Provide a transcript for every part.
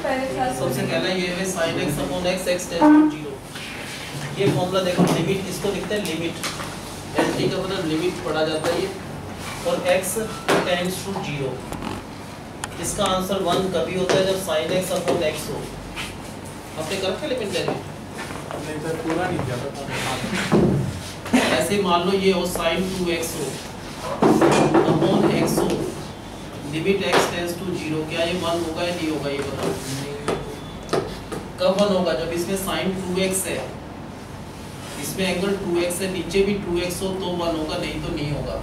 सबसे पहला ये है sin x upon x x tends to 0 ये फॉर्मूला देखो लिमिट इसको लिखते हैं लिमिट एलटी का मतलब लिमिट पढ़ा जाता है ये। और x टेंड्स टू 0 इसका आंसर 1 कभी होता है जब sin x अपॉन x हो। आपने कर रखा लिमिट देने नहीं सर पूरा नहीं किया था ऐसे मान लो ये हो sin 2x हो अपॉन x हो लिमिट x टेंड्स टू 0 क्या ये 1 होगा या नहीं होगा ये बताओ कब 1 होगा? जब इसमें sin 2x है इसमें एंगल 2x है नीचे भी 2x हो तो 1 होगा नहीं तो नहीं होगा।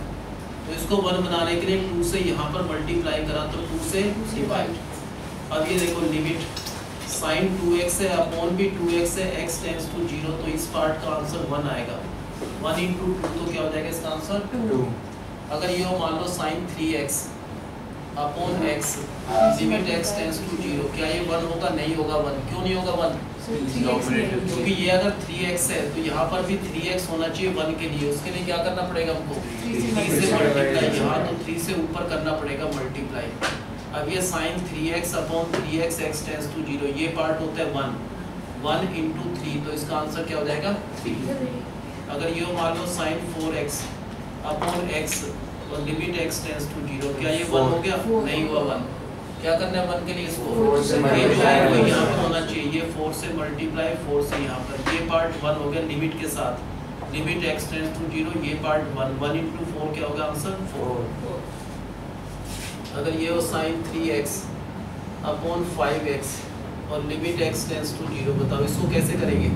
तो इसको 1 बनाने के लिए 2 से यहाँ पर मल्टीप्लाई करा तो 2 से डिवाइड अब ये देखो लिमिट sin 2x है अपॉन भी 2x है x टेंड्स टू 0 तो इस पार्ट का आंसर 1 आएगा। 1 इंटू टू तो क्या हो जाएगा इसका आंसर टू अगर ये हो मान लो sin 3x upon x limit x tends to 0 क्या ये 1 होगा? नहीं होगा 1 क्यों नहीं होगा 1 क्योंकि ये अगर 3x है तो यहाँ पर भी 3x होना चाहिए 1 के लिए। उसके लिए क्या करना पड़ेगा हमको? 3 से मल्टीप्लाई यहाँ तो 3 से ऊपर करना पड़ेगा मल्टीप्लाई अब ये sin 3x upon 3x x tends to 0 ये पार्ट होता है 1 1 इंटू थ्री तो इसका आंसर क्या हो जाएगा? 3 अगर ये मान लो sin 4x अपॉन x और लिमिट x टेंड्स टू 0 क्या ये 1 हो गया? नहीं हुआ 1 क्या करना है 1 के लिए इसको? Four से ये जो वो multiply. यहाँ पर होना चाहिए। ये 4 से मल्टीप्लाई 4 से यहाँ पर। ये पार्ट 1 हो गया लिमिट के साथ। लिमिट x टेंड्स टू 0 ये पार्ट 1 1 इंटू फोर क्या होगा आंसर? 4 अगर ये हो sin 3x अपॉन 5x और लिमिट x टेंड्स टू 0 बताओ इसको कैसे करेंगे?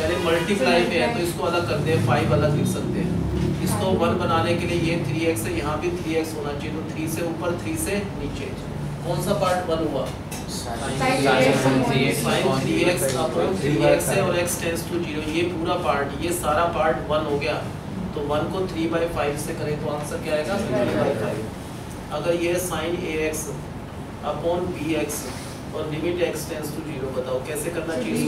पहले मल्टीप्लाई पे है तो इसको अलग करते हैं 5 अलग लिख सकते हैं। इसको 1 बनाने के लिए ये 3x है यहाँ भी 3x होना चाहिए तो 3 से ऊपर 3 से नीचे। कौन सा पार्ट 1 हुआ? Sin 3x अपॉन 3x है और x टेंड्स टू 0 ये पूरा पार्ट ये सारा पार्ट 1 हो गया। तो 1 को 3 बाई 5 से करें तो आंसर क्या आएगा? 3 बाई 5 अगर ये sin ax अपॉन bx और लिमिट x टेंड्स टू 0 बताओ कैसे करना चाहिए।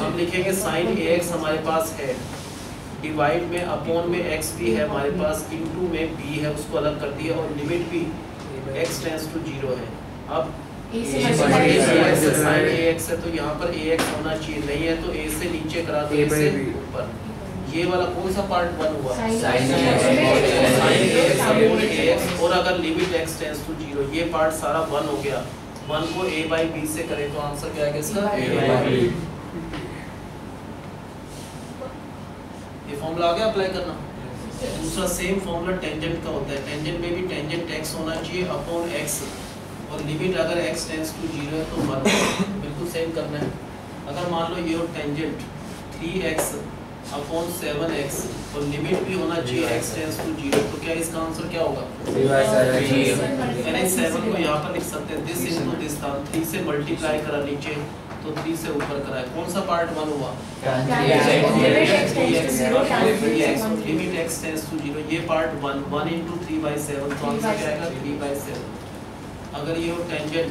हम लिखेंगे sin ax हमारे पास है डिवाइड में अपॉन में x भी है हमारे पास इनटू में b है उसको अलग कर दिया और लिमिट भी x टेंड्स टू 0 है। अब A से a multiply से करें। ax है, sin ax तो यहाँ पर ax होना चाहिए नहीं है तो a से नीचे करा दो से ऊपर। ये वाला कौन सा पार्ट वन हुआ? Ax. और अगर लिमिट x टेंड्स टू 0 ये पार्ट सारा वन हो गया। वन को a by b से करें तो आंसर क्या आएगा इसका by B। b. ये फॉर्मूला आ गया अप्लाई करना? दूसरा सेम फॉर्मूला टेंजेंट का होता है। टेंजेंट में भी टेंजेंट x होना चाहिए अपॉन x और लिमिट अगर x टेंड्स टू 0 है तो 1 बिल्कुल सेम करना है। अगर मान लो ये हो टेंजेंट 3x अपॉन 7x और लिमिट भी होना चाहिए x टेंड्स टू 0 तो क्या इसका आंसर क्या होगा? यानी 7 को यहाँ पर लिख सकते हैं। दिस इनटू दिस था। 3 से मल्टीप्लाई करा नीचे तो 3 से ऊपर करा है। कौन सा पार्ट 1 हुआ? लिमिट x टेंड्स टू 0 ये पार्ट 1 1 into 3 by 7 तो आंसर क्या आएगा? 3 by 7 अगर ये हो tangent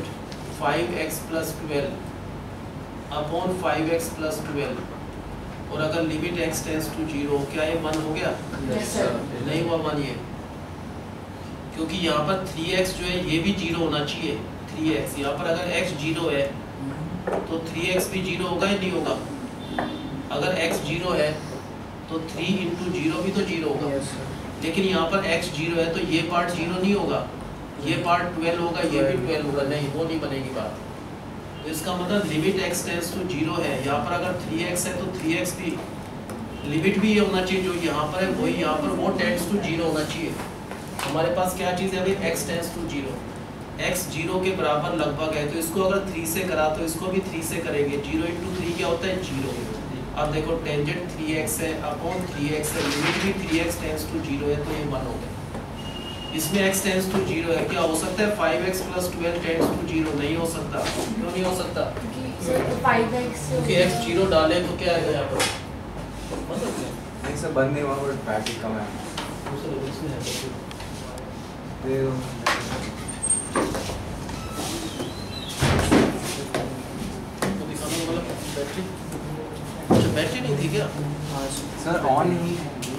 5x plus 12 upon 5x plus 12 और अगर limit x tends to zero क्या ये 1 हो गया? Yes, नहीं हुआ 1 ये। क्योंकि यहाँ पर 3x जो है ये भी 0 होना चाहिए 3x यहाँ पर अगर x 0 है तो 3x भी 0 होगा या नहीं होगा? अगर x ज़ीरो है तो 3 इंटू ज़ीरो भी तो 0 होगा। Yes, लेकिन यहाँ पर x ज़ीरो है तो ये पार्ट ज़ीरो नहीं होगा। ये पार्ट 12 होगा ये भी 12 होगा। नहीं वो नहीं बनेगी बात। तो इसका मतलब limit x tends to zero है। यहाँ पर अगर 3x है तो 3x भी लिमिट भी ये होना चाहिए, जो यहाँ पर है, वही यहाँ पर वो टेंस टू ज़ीरो होना चाहिए। हमारे पास क्या चीज़ है अभी? x tends to zero x 0 के बराबर लगभग है तो इसको अगर 3 से करा तो इसको भी 3 से करेंगे। ज़ीरो इंटू थ्री क्या होता है? 0 अब देखो टेंजेंट 3x है अपॉन 3x है लिमिट भी 3x टेंस टू 0 है तो ये 1 हो गया। इसमें x टेंस टू 0 है। क्या हो सकता है? 5x प्लस 12 टेंस टू 0 नहीं हो सकता। क्यों नहीं हो सकता? क्योंकि x 0 डाले तो क्या आएगा यहाँ पर? मतलब एक से बंद नहीं हुआ बट पैकेट कम है। दूसरे इसमें है तो। तो बैटरी? अच्छा बैटरी नहीं थी क्या? सर ऑन ही हो।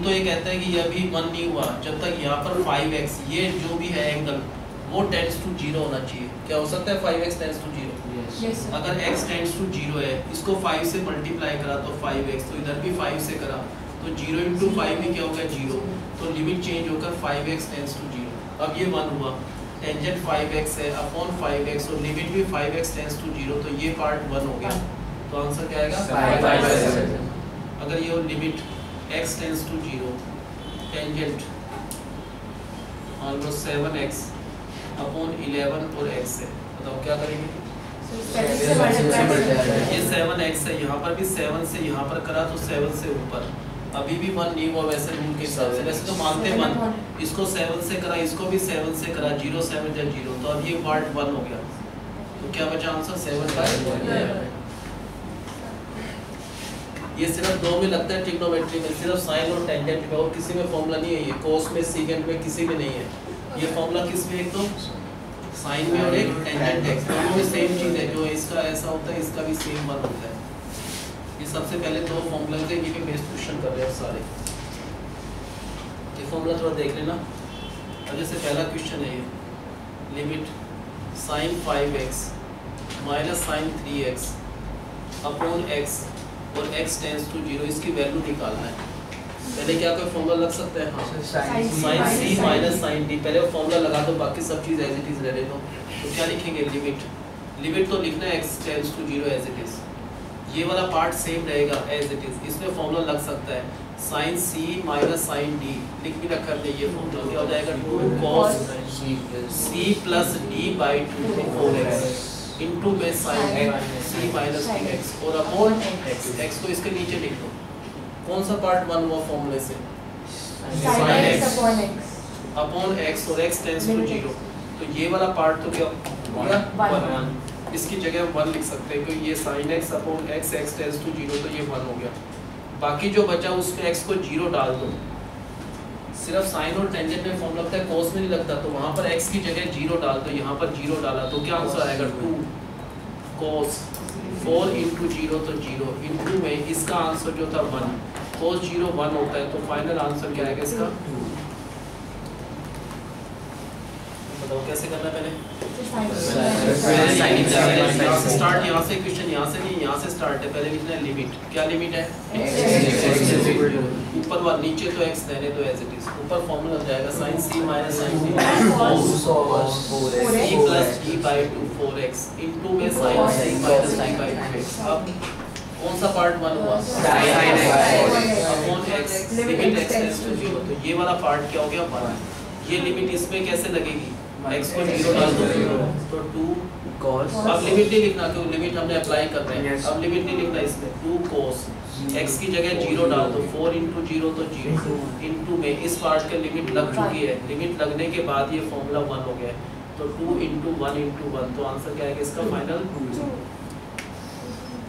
रूल तो ये कहता है कि ये अभी वन नहीं हुआ। जब तक यहाँ पर 5x ये जो भी है एंगल वो टेंस टू ज़ीरो होना चाहिए। क्या हो सकता है 5x tends to zero Yes, अगर x टेंस टू ज़ीरो है इसको 5 से मल्टीप्लाई करा तो 5x तो इधर भी 5 से करा तो ज़ीरो इंटू फाइव भी क्या हो गया ज़ीरो तो लिमिट चेंज होकर 5x टेंस टू ज़ीरो अब ये वन हुआ। टेंजेंट 5x है अपॉन 5x और लिमिट भी 5x टेंस टू ज़ीरो तो ये पार्ट वन हो गया। तो आंसर क्या आएगा? फाइव. अगर ये limit x tends to zero tangent मान लो 7x अपॉन 11 और x है। बताओ क्या करेंगे? ये सेवन एक्स है। यहाँ पर भी सेवन से यहाँ पर करा तो सेवन से ऊपर। अभी भी वन नहीं हुआ वैसे रूल के हिसाब से वैसे तो मानते हैं वन इसको सेवन से करा इसको भी सेवन से करा। ज़ीरो सेवन या ज़ीरो तो अब ये पार्ट वन हो गया। तो क्या बचा आंसर? सेवन का ये सिर्फ़ दो में लगता है ट्रिग्नोमेट्री में, सिर्फ़ साइन और टेंजेंट में और किसी में फॉर्मूला नहीं है ये। कोस में सीकेंट में, किसी में नहीं है। ये फॉर्मूला किसमें एक तो साइन में और एक टेंजेंट एक्स दोनों में सेम चीज़ है। जो इसका ऐसा होता है, इसका भी सेम वन होता है। ये सबसे पहले दो फॉर्मूला थे ये भी बेस्ट क्वेश्चन कर रहे हैं सारे। ये फॉर्मूला थोड़ा देख लेना। अब जैसे पहला क्वेश्चन है ये। Limit sine five x minus sine three x upon x और एक्स टेंस टू ज़ीरो इसकी वैल्यू निकालना है। पहले क्या कोई फॉर्मूला लग सकता है? हाँ। Sin sine c Sin minus sine d पहले वो फॉर्मूला लगा दो बाकी सब चीज़ एज इट इज़ रहने दो। तो क्या लिखेंगे? लिमिट लिमिट तो लिखना है x tends to zero as it is ये वाला पार्ट सेम रहेगा एज इट इज़ इसमें फॉर्मूला लग सकता है। Sine c minus sine d लिख भी रखा है ये फॉर्मूला क्या हो जाएगा two cos c plus d by two four x into में साइन सी माइनस एक्स और अपॉन एक्स एक्स को इसके नीचे लिख दो। कौन सा पार्ट वन हुआ फॉर्मूले से? Upon x. अपॉन एक्स और एक्स टेंस टू ज़ीरो तो ये वाला पार्ट तो क्या वन इसकी जगह वन लिख सकते हैं। क्योंकि ये sine x upon x x tends to zero तो ये वन हो गया। बाकी जो बचा उसमें एक्स को ज़ीरो डाल दो। सिर्फ़ साइन और टेंजेंट में फॉर्म लगता है कोस में नहीं लगता। तो वहाँ पर एक्स की जगह ज़ीरो डाल दो यहाँ पर ज़ीरो डाला। तो क्या आंसर आएगा? Two cos four into zero तो ज़ीरो। इंटू में इसका आंसर जो था वन फोर ज़ीरो वन होता है तो फाइनल आंसर क्या आएगा इसका? बताओ कैसे करना है पहले? से स्टार्ट यहाँ से क्वेश्चन यहाँ से नहीं यहाँ से स्टार्ट है। पहले लिखना है लिमिट क्या लिमिट है? ऊपर वाला नीचे तो x रहने तो एज इट इज़ ऊपर फॉर्मूला हो जाएगा sin c minus sin d cos c plus d by two four x into में sin c minus d by two x अब कौन सा पार्ट वन हुआ? Sin x. Upon x limit x. Tends to zero तो ये वाला part क्या हो गया? वन ये लिमिट इसमें कैसे लगेगी? X को ज़ीरो डाल दो तो टू cos. अब लिमिट नहीं लिखना क्योंकि लिमिट हमने अप्लाई कर रहे हैं। अब लिमिट नहीं लिखना इसमें। टू कोस x की जगह ज़ीरो डाल दो। फोर इंटू ज़ीरो तो ज़ीरो इंटू में इस पार्ट के लिमिट लग चुकी है। लिमिट लगने के बाद ये फॉर्मूला वन हो गया है। तो two into one into one तो आंसर क्या आएगा इसका फाइनल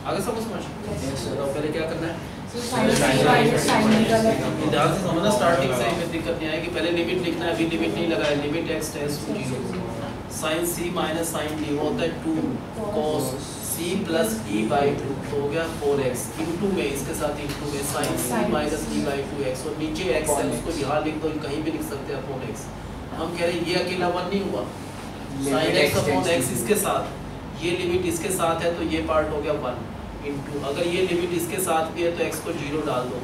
आगे समझ? समझ तो पहले क्या करना है? ध्यान से स्टार्टिंग से हमें दिक्कत नहीं आएगी पहले लिमिट लिखना है अभी लिमिट नहीं लगाया limit x tends to zero sin c minus d होता है two cos c plus two तो हो गया फोर एक्स में इसके साथ में c Sin माइनस एक्स और नीचे x है उसको यहाँ लिख दो कहीं भी लिख सकते हैं अपॉन x हम कह रहे हैं ये अकेला वन नहीं हुआ sin x अपॉन इसके साथ, ये लिमिट इसके साथ है तो ये पार्ट हो गया वन इंटू अगर ये लिमिट इसके साथ भी है तो x को ज़ीरो डाल दो।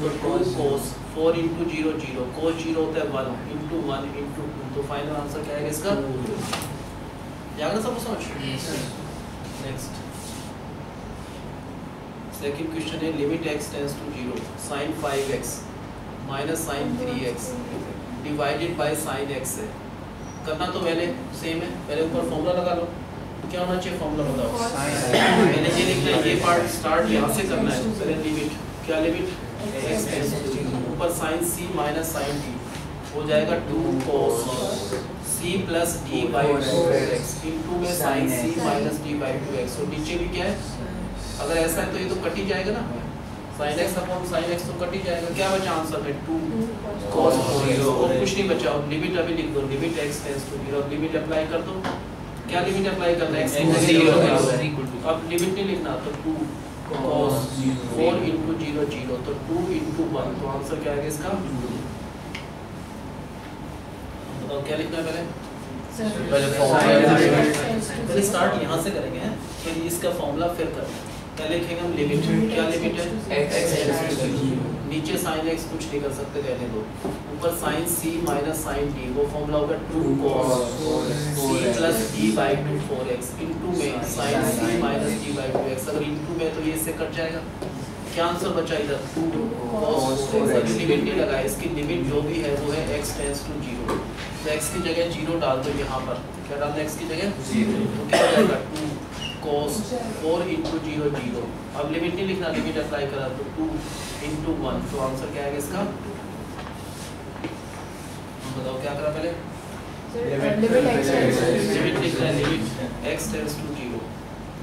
तो two cos four into zero zero cos zero होता है one into one into two तो फाइनल आंसर क्या आएगा इसका? सब समझ? नेक्स्ट सेकंड क्वेश्चन है limit x tends to zero sin 5x minus sin 3x divided by sin x है। करना तो पहले सेम है पहले ऊपर फॉर्मूला लगा लो। क्या होना चाहिए फॉर्मूला बताओ पहले ये लिखना है ये पार्ट स्टार्ट यहाँ से करना है पहले लिमिट क्या लिमिट x टेंड्स ऊपर sin c minus sin d हो जाएगा two cos c plus d by two x into में sin c minus d by two x और नीचे भी क्या है? अगर ऐसा है तो ये तो कट ही जाएगा ना। Sin x upon sin x तो कट ही जाएगा। क्या बचा आंसर में 2 cos cos zero. और कुछ नहीं बचा। अब लिमिट अभी लिख दो। लिमिट x टेंड्स टू 0 अब लिमिट अप्लाई कर दो। क्या लिमिट अप्लाई करना है x X अब लिमिट नहीं लिखना तो 2 cos Cos 4 into 0 0 तो 2 into 1 तो आंसर क्या आएगा इसका बताओ क्या लिखना है पहले पहले पहले स्टार्ट यहाँ से करेंगे हैं फिर इसका फॉर्मूला फिर करना पहले लिखेंगे हम लिमिट क्या लिमिट है नीचे साइन x कुछ नहीं कर सकते रहने दो ऊपर sine c minus sine d वो फॉर्मूला होगा 2 cos c plus d by two four x into में sine c minus d by two x अगर इंटू में तो ये इससे कट जाएगा। क्या आंसर बचा इधर? 2 cos 4x अभी लिमिट नहीं लगा इसकी लिमिट जो भी है वो है x टेंड्स टू 0 तो x की जगह 0 डाल दो यहाँ पर। क्या डालना है x की जगह. तो क्या हो जाएगा। 2 cos 4 into 0 0 अब लिमिट नहीं लिखना लिमिट अप्लाई करा तो 2 into 1 तो आंसर क्या आएगा इसका हम बताओ क्या करा पहले limit x tends to limit zero. लिख लिमिट x टेंड्स टू 0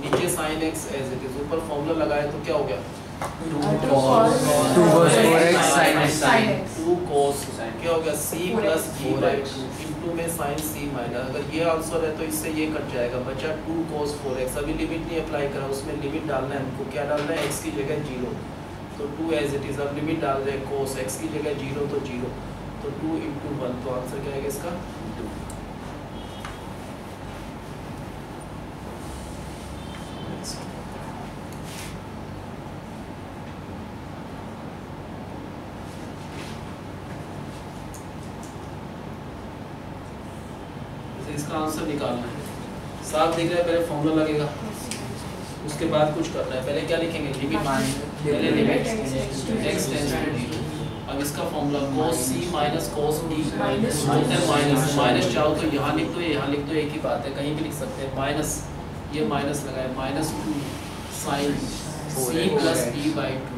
नीचे sin x as it is ऊपर फॉर्मूला लगाए तो क्या हो गया Uh, two cos Two cos 4x sin x 2 cos क्या हो गया c Four plus x. d by two में साइन सी माइनस अगर ये आंसर है तो इससे ये कट जाएगा, बचा टू कोस फोर एक्स अभी लिमिट नहीं अप्लाई करा, उसमें लिमिट डालना है हमको। क्या डालना है? एक्स की जगह ज़ीरो तो टू एज इट इज़ अब लिमिट डाल रहे हैं कोस एक्स की जगह ज़ीरो तो ज़ीरो तो टू इंटू वन तो आंसर क्या है इसका? जैसे इसका आंसर निकालना है साफ़ दिख रहा है पहले फॉर्मूला लगेगा। उसके बाद कुछ करना है। पहले क्या लिखेंगे? लिमिट पहले लिमिट x टेंड्स टू 0 अब इसका formula cos c minus cos d है माइनस माइनस चाहो तो यहाँ लिख दो यहाँ लिख दो एक ही बात है। कहीं भी लिख सकते हैं। माइनस ये माइनस लगाए minus two sine c plus d by two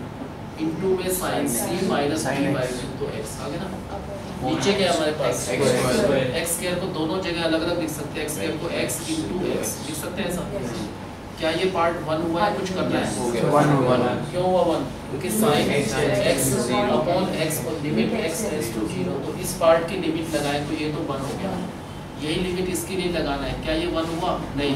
into में sine c minus d by two तो x आ गया ना। नीचे क्या हमारे पास x स्क्वायर को दोनों जगह अलग अलग लिख सकते हैं। X स्क्वायर को x इंटू x. लिख सकते हैं ऐसा? क्या ये पार्ट वन हुआ है कुछ करना है? वन वन क्यों हुआ वन क्योंकि साइन एक्स अपॉन एक्स और limit x tends to zero तो इस पार्ट की लिमिट लगाए तो ये तो वन हो गया। यही लिमिट इसके लिए लगाना है। क्या ये वन हुआ? नहीं।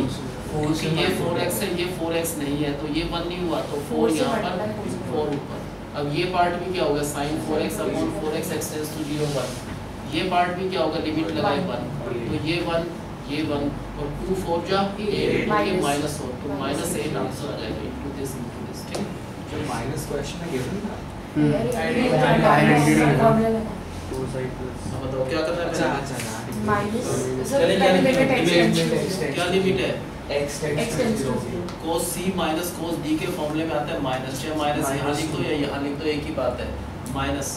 क्योंकि ये फोर एक्स है ये फोर एक्स नहीं है तो ये वन नहीं हुआ तो फोर यहाँ पर फोर ऊपर। अब ये पार्ट भी क्या होगा? Sine four x upon four x x tends to zero one ये पार्ट भी क्या होगा? लिमिट लगाए वन तो ये वन ये वन और टू फोर जा एट ये Minus. माइनस हो तो माइनस एट आंसर आ जाएगा इनटू दिस इनटू दिस ठीक जो माइनस क्वेश्चन है गिवन था. अब बताओ क्या करना है? अच्छा अच्छा to zero. क्या लिमिट है? Cos c minus cos d के फॉर्मूले में आता है माइनस चाहे माइनस यहाँ लिख दो या यहाँ लिख दो एक ही बात है। Minus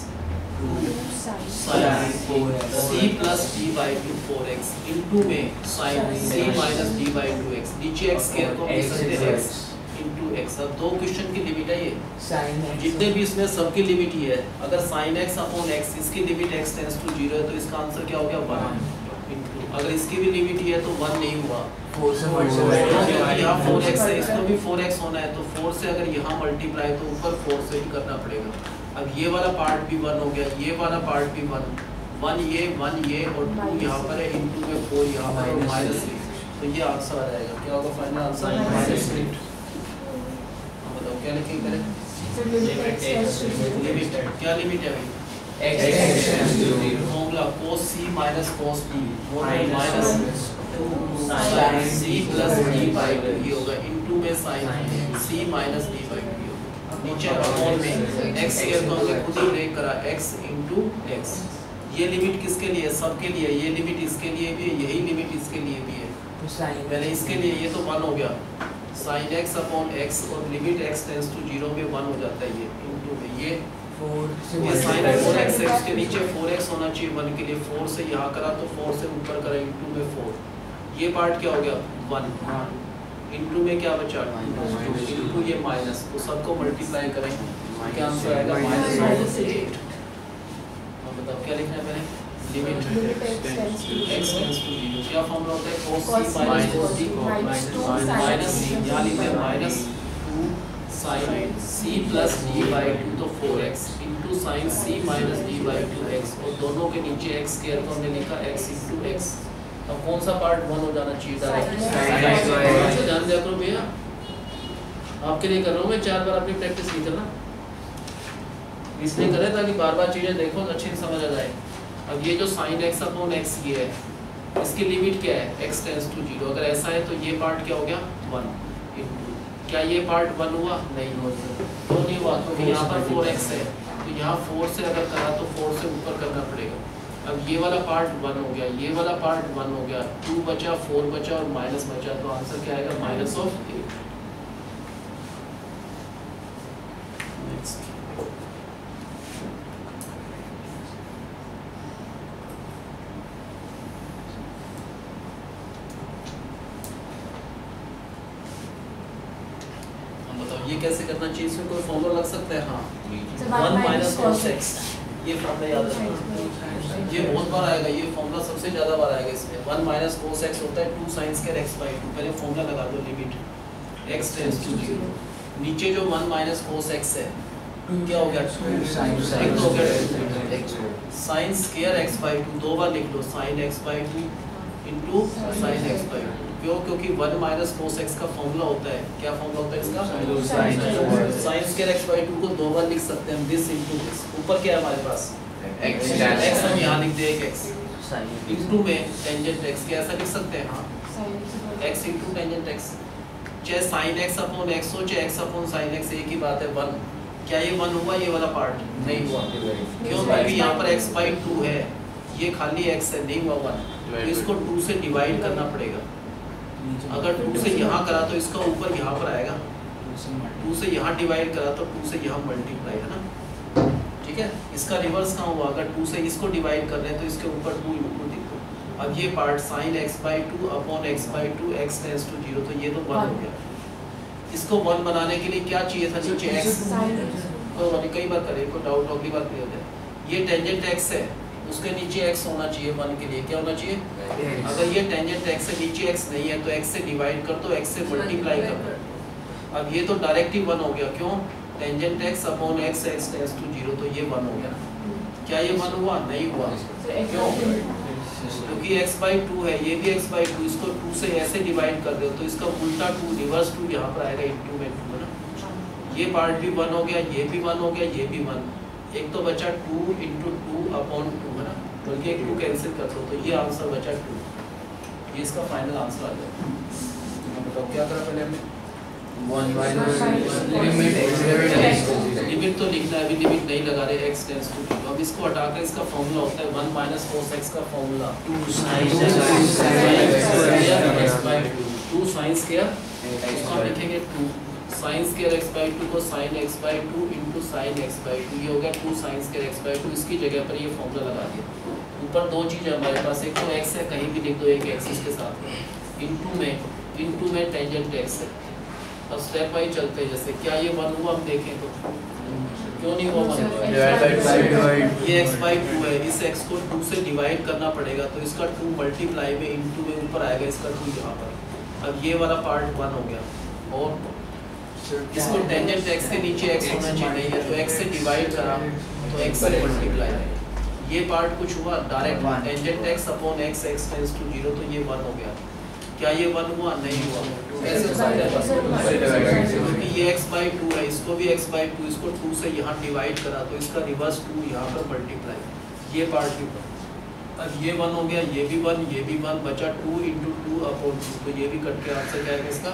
Sin. sin Four x. c plus d by two four x into में sin c minus d by two x नीचे x स्केयर को लिख सकते हैं x. x. इंटू एक्स अब दो क्वेश्चन की लिमिट है ये। जितने भी इसमें सबकी लिमिट ही है। अगर sin x अपॉन x इसकी limit x tends to zero है तो इसका आंसर क्या हो गया? वन अगर इसकी भी लिमिट ही है तो वन नहीं हुआ। Four से यहाँ फोर एक्स है इसको भी फोर एक्स होना है तो फोर से अगर यहाँ मल्टीप्लाई तो ऊपर फोर से ही करना पड़ेगा। अब ये वाला पार्ट भी वन हो गया ये वाला पार्ट भी वन वन ये वन ये और टू यहाँ पर है इंटू में फोर यहाँ पर और माइनस थ्री तो ये आंसर आ जाएगा। क्या होगा final answer minus three. Three बताओ क्या लिखेंगे. लिमिट क्या लिमिट है भाई X tends to zero. cos c minus cos d वो Minus minus sin c plus d by two होगा इनटू में sin c minus d by two नीचे अपॉन में x स्क्वायर को हमने खुद ही ब्रेक करा. X into x. ये लिमिट किसके लिए? है सबके लिए. ये लिमिट इसके लिए भी है. यही लिमिट इसके लिए भी है. तो पहले इसके लिए ये तो वन हो गया. Sin x अपॉन x और limit x tends to zero में वन हो जाता है ये. इनटू में. ये ये sin फोर एक्स है उसके नीचे फोर एक्स होना चाहिए वन के लिए फोर से यहाँ करा तो फोर से ऊपर करा इंटू में फोर ये पार्ट क्या हो गया? वन इंटू में क्या बचा? इंटू ये माइनस तो सबको मल्टीप्लाई करेंगे क्या आंसर आएगा? Minus eight. एट बताओ क्या लिखना है पहले limit Limit x tends to x zero. Tends to zero क्या फॉर्मूला होता है? Cos c minus cos d minus यहाँ लिखते हैं minus sine c plus d by two तो four x into sine c minus d by two x और दोनों के नीचे एक्स स्केयर तो हमने लिखा एक्स इंटू एक्स अब कौन सा पार्ट वन हो जाना चाहिए डायरेक्ट x, अच्छा, ध्यान दिया करो भैया। आपके लिए कर रहा हूँ मैं चार बार अपनी प्रैक्टिस नहीं करना। इसलिए करें ताकि बार बार चीज़ें देखो तो अच्छी से समझ आ जाए। अब ये जो साइन एक्स अपॉन एक्स ये है इसकी लिमिट क्या है? एक्स टेंस टू ज़ीरो अगर ऐसा है तो ये पार्ट क्या हो गया? वन क्या ये पार्ट वन हुआ? नहीं हुआ तो नहीं हुआ. तो यहाँ पर फोर एक्स है. तो यहाँ फोर से अगर करा तो फोर से ऊपर करना पड़ेगा. अब ये वाला पार्ट वन हो गया. ये वाला पार्ट वन हो गया. टू बचा फोर बचा और माइनस बचा. तो आंसर क्या आएगा? माइनस ऑफ़ एट नेक्स्ट हम बताओ ये कैसे करना चाहिए इसमें कोई फॉर्मूला लग सकता है हाँ So one one minus minus cos cos x ये याद रखना ये बहुत बार आएगा ये फॉर्मूला सबसे ज़्यादा बार आएगा इसमें। वन माइनस कोस एक्स होता है two sine square x by two पहले फॉर्मूला लगा दो limit x tends to zero नीचे जो वन माइनस कोस एक्स है क्या हो गया? तो हो sine square x by two दो बार लिख लो। Sine x by two into sine x by two क्यों? क्योंकि वन माइनस कोस एक्स का फॉर्मूला होता है। क्या फॉर्मूला होता है इसका? Sin sine x by two को दो बार लिख सकते हैं दिस इंटू दिस ऊपर क्या है हमारे पास? X एक्स हम यहाँ लिख दे एक एक्स इंटू में टेंजेंट एक्स क्या ऐसा लिख सकते हैं हाँ। एक्स इंटू टेंजेंट एक्स चाहे साइन एक्स अपॉन एक्स हो चाहे एक्स अपॉन साइन एक्स एक ही बात है वन क्या ये वन हुआ ये वाला पार्ट नहीं हुआ क्यों? क्योंकि यहाँ पर एक्स बाई टू है। ये खाली एक्स है नहीं हुआ वन तो इसको टू से डिवाइड करना पड़ेगा। अगर टू से यहाँ करा तो इसका ऊपर यहाँ पर आएगा। टू से यहाँ डिवाइड करा तो टू से यहाँ मल्टीप्लाई है ना? ठीक है? इसका रिवर्स कहाँ हुआ? अगर टू से इसको डिवाइड कर रहे हैं तो इसके ऊपर टू इंटू लिखो अब ये part sine x by two upon x by two x tends to zero तो ये तो वन हो गया। इसको वन बनाने के लिए क्या चाहिए था नीचे? एक्स बात कई बार करे कोई डाउट अगली बार क्लियर हो जाए। ये टेंजेंट एक्स है उसके नीचे एक्स होना चाहिए वन के लिए। क्या होना चाहिए? अगर ये टेंजेंट एक्स से नीचे एक्स नहीं है तो एक्स से डिवाइड कर दो एक्स से मल्टीप्लाई कर दो। अब ये तो डायरेक्ट ही वन हो गया क्यों? Tangent x upon x x tends to zero तो ये वन हो गया क्या ये वन हुआ? नहीं हुआ। क्यों? क्योंकि x बाई टू है ये भी x बाई टू इसको टू से ऐसे डिवाइड कर दो तो इसका उल्टा टू रिवर्स टू यहाँ पर आएगा इंटू में टू है ना? ये पार्ट भी वन हो गया ये भी वन हो गया ये भी वन एक तो बचा two into two upon two है ना? बल्कि एक टू कैंसिल कर दो तो ये आंसर बचा टू ये इसका फाइनल आंसर आ जाएगा बताओ क्या करा पहले हमने? Limit लिमिट तो लिखना है अभी लिमिट नहीं लगा रहे x टेंस टू ज़ीरो अब इसको हटाकर इसका फॉर्मूला होता है वन माइनस कोस एक्स का formula Two two sine square उसको हम लिखेंगे two sine square x by two को sine x by two into sine x by two ये हो गया two sine square x by two इसकी जगह पर ये फॉर्मूला लगा दिया ऊपर दो चीज़ है हमारे पास एक तो एक्स है कहीं भी लिख दो एक एक्स इसके साथ इंटू में इंटू में टेंजेंट एक्स है अब स्टेप वाइज चलते हैं जैसे क्या ये वन हुआ हम देखें तो। क्यों नहीं हुआ वन ये x बाई टू है इस x को टू से डिवाइड करना पड़ेगा तो इसका टू मल्टीप्लाई में इंटू में ऊपर आएगा इसका टू यहाँ पर। अब ये वाला पार्ट वन हो गया। और इसको टेंजेंट x के नीचे x होना चाहिए तो x से डिवाइड करा तो x से मल्टीप्लाई ये पार्ट कुछ हुआ direct tangent x upon x x tends to zero तो ये वन हो गया। क्या ये वन हुआ? नहीं हुआ। हो है। क्योंकि ये x बाई टू है इसको भी x बाई टू इसको टू से यहाँ डिवाइड करा तो इसका रिवर्स टू यहाँ पर मल्टीप्लाई ये पार्ट भी अब ये वन हो गया ये भी वन ये भी वन बचा two into two upon two तो ये भी कट के आंसर क्या आएगा इसका?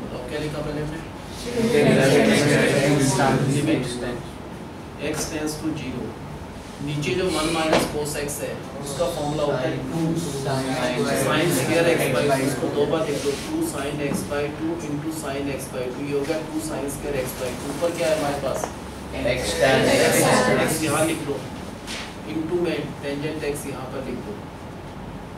बताओ क्या लिखा पहले हमने? टेंस टू ज़ीरो नीचे जो वन माइनस कोस एक्स है उसका फॉर्मूला होता है sine square x by two इसको दो बार लिख दो two sine x by two into sine x by two ये हो गया two sine square x by two ऊपर क्या है हमारे पास. एक्स यहाँ लिख दो इंटू में टेंजेंट एक्स यहाँ पर लिख दो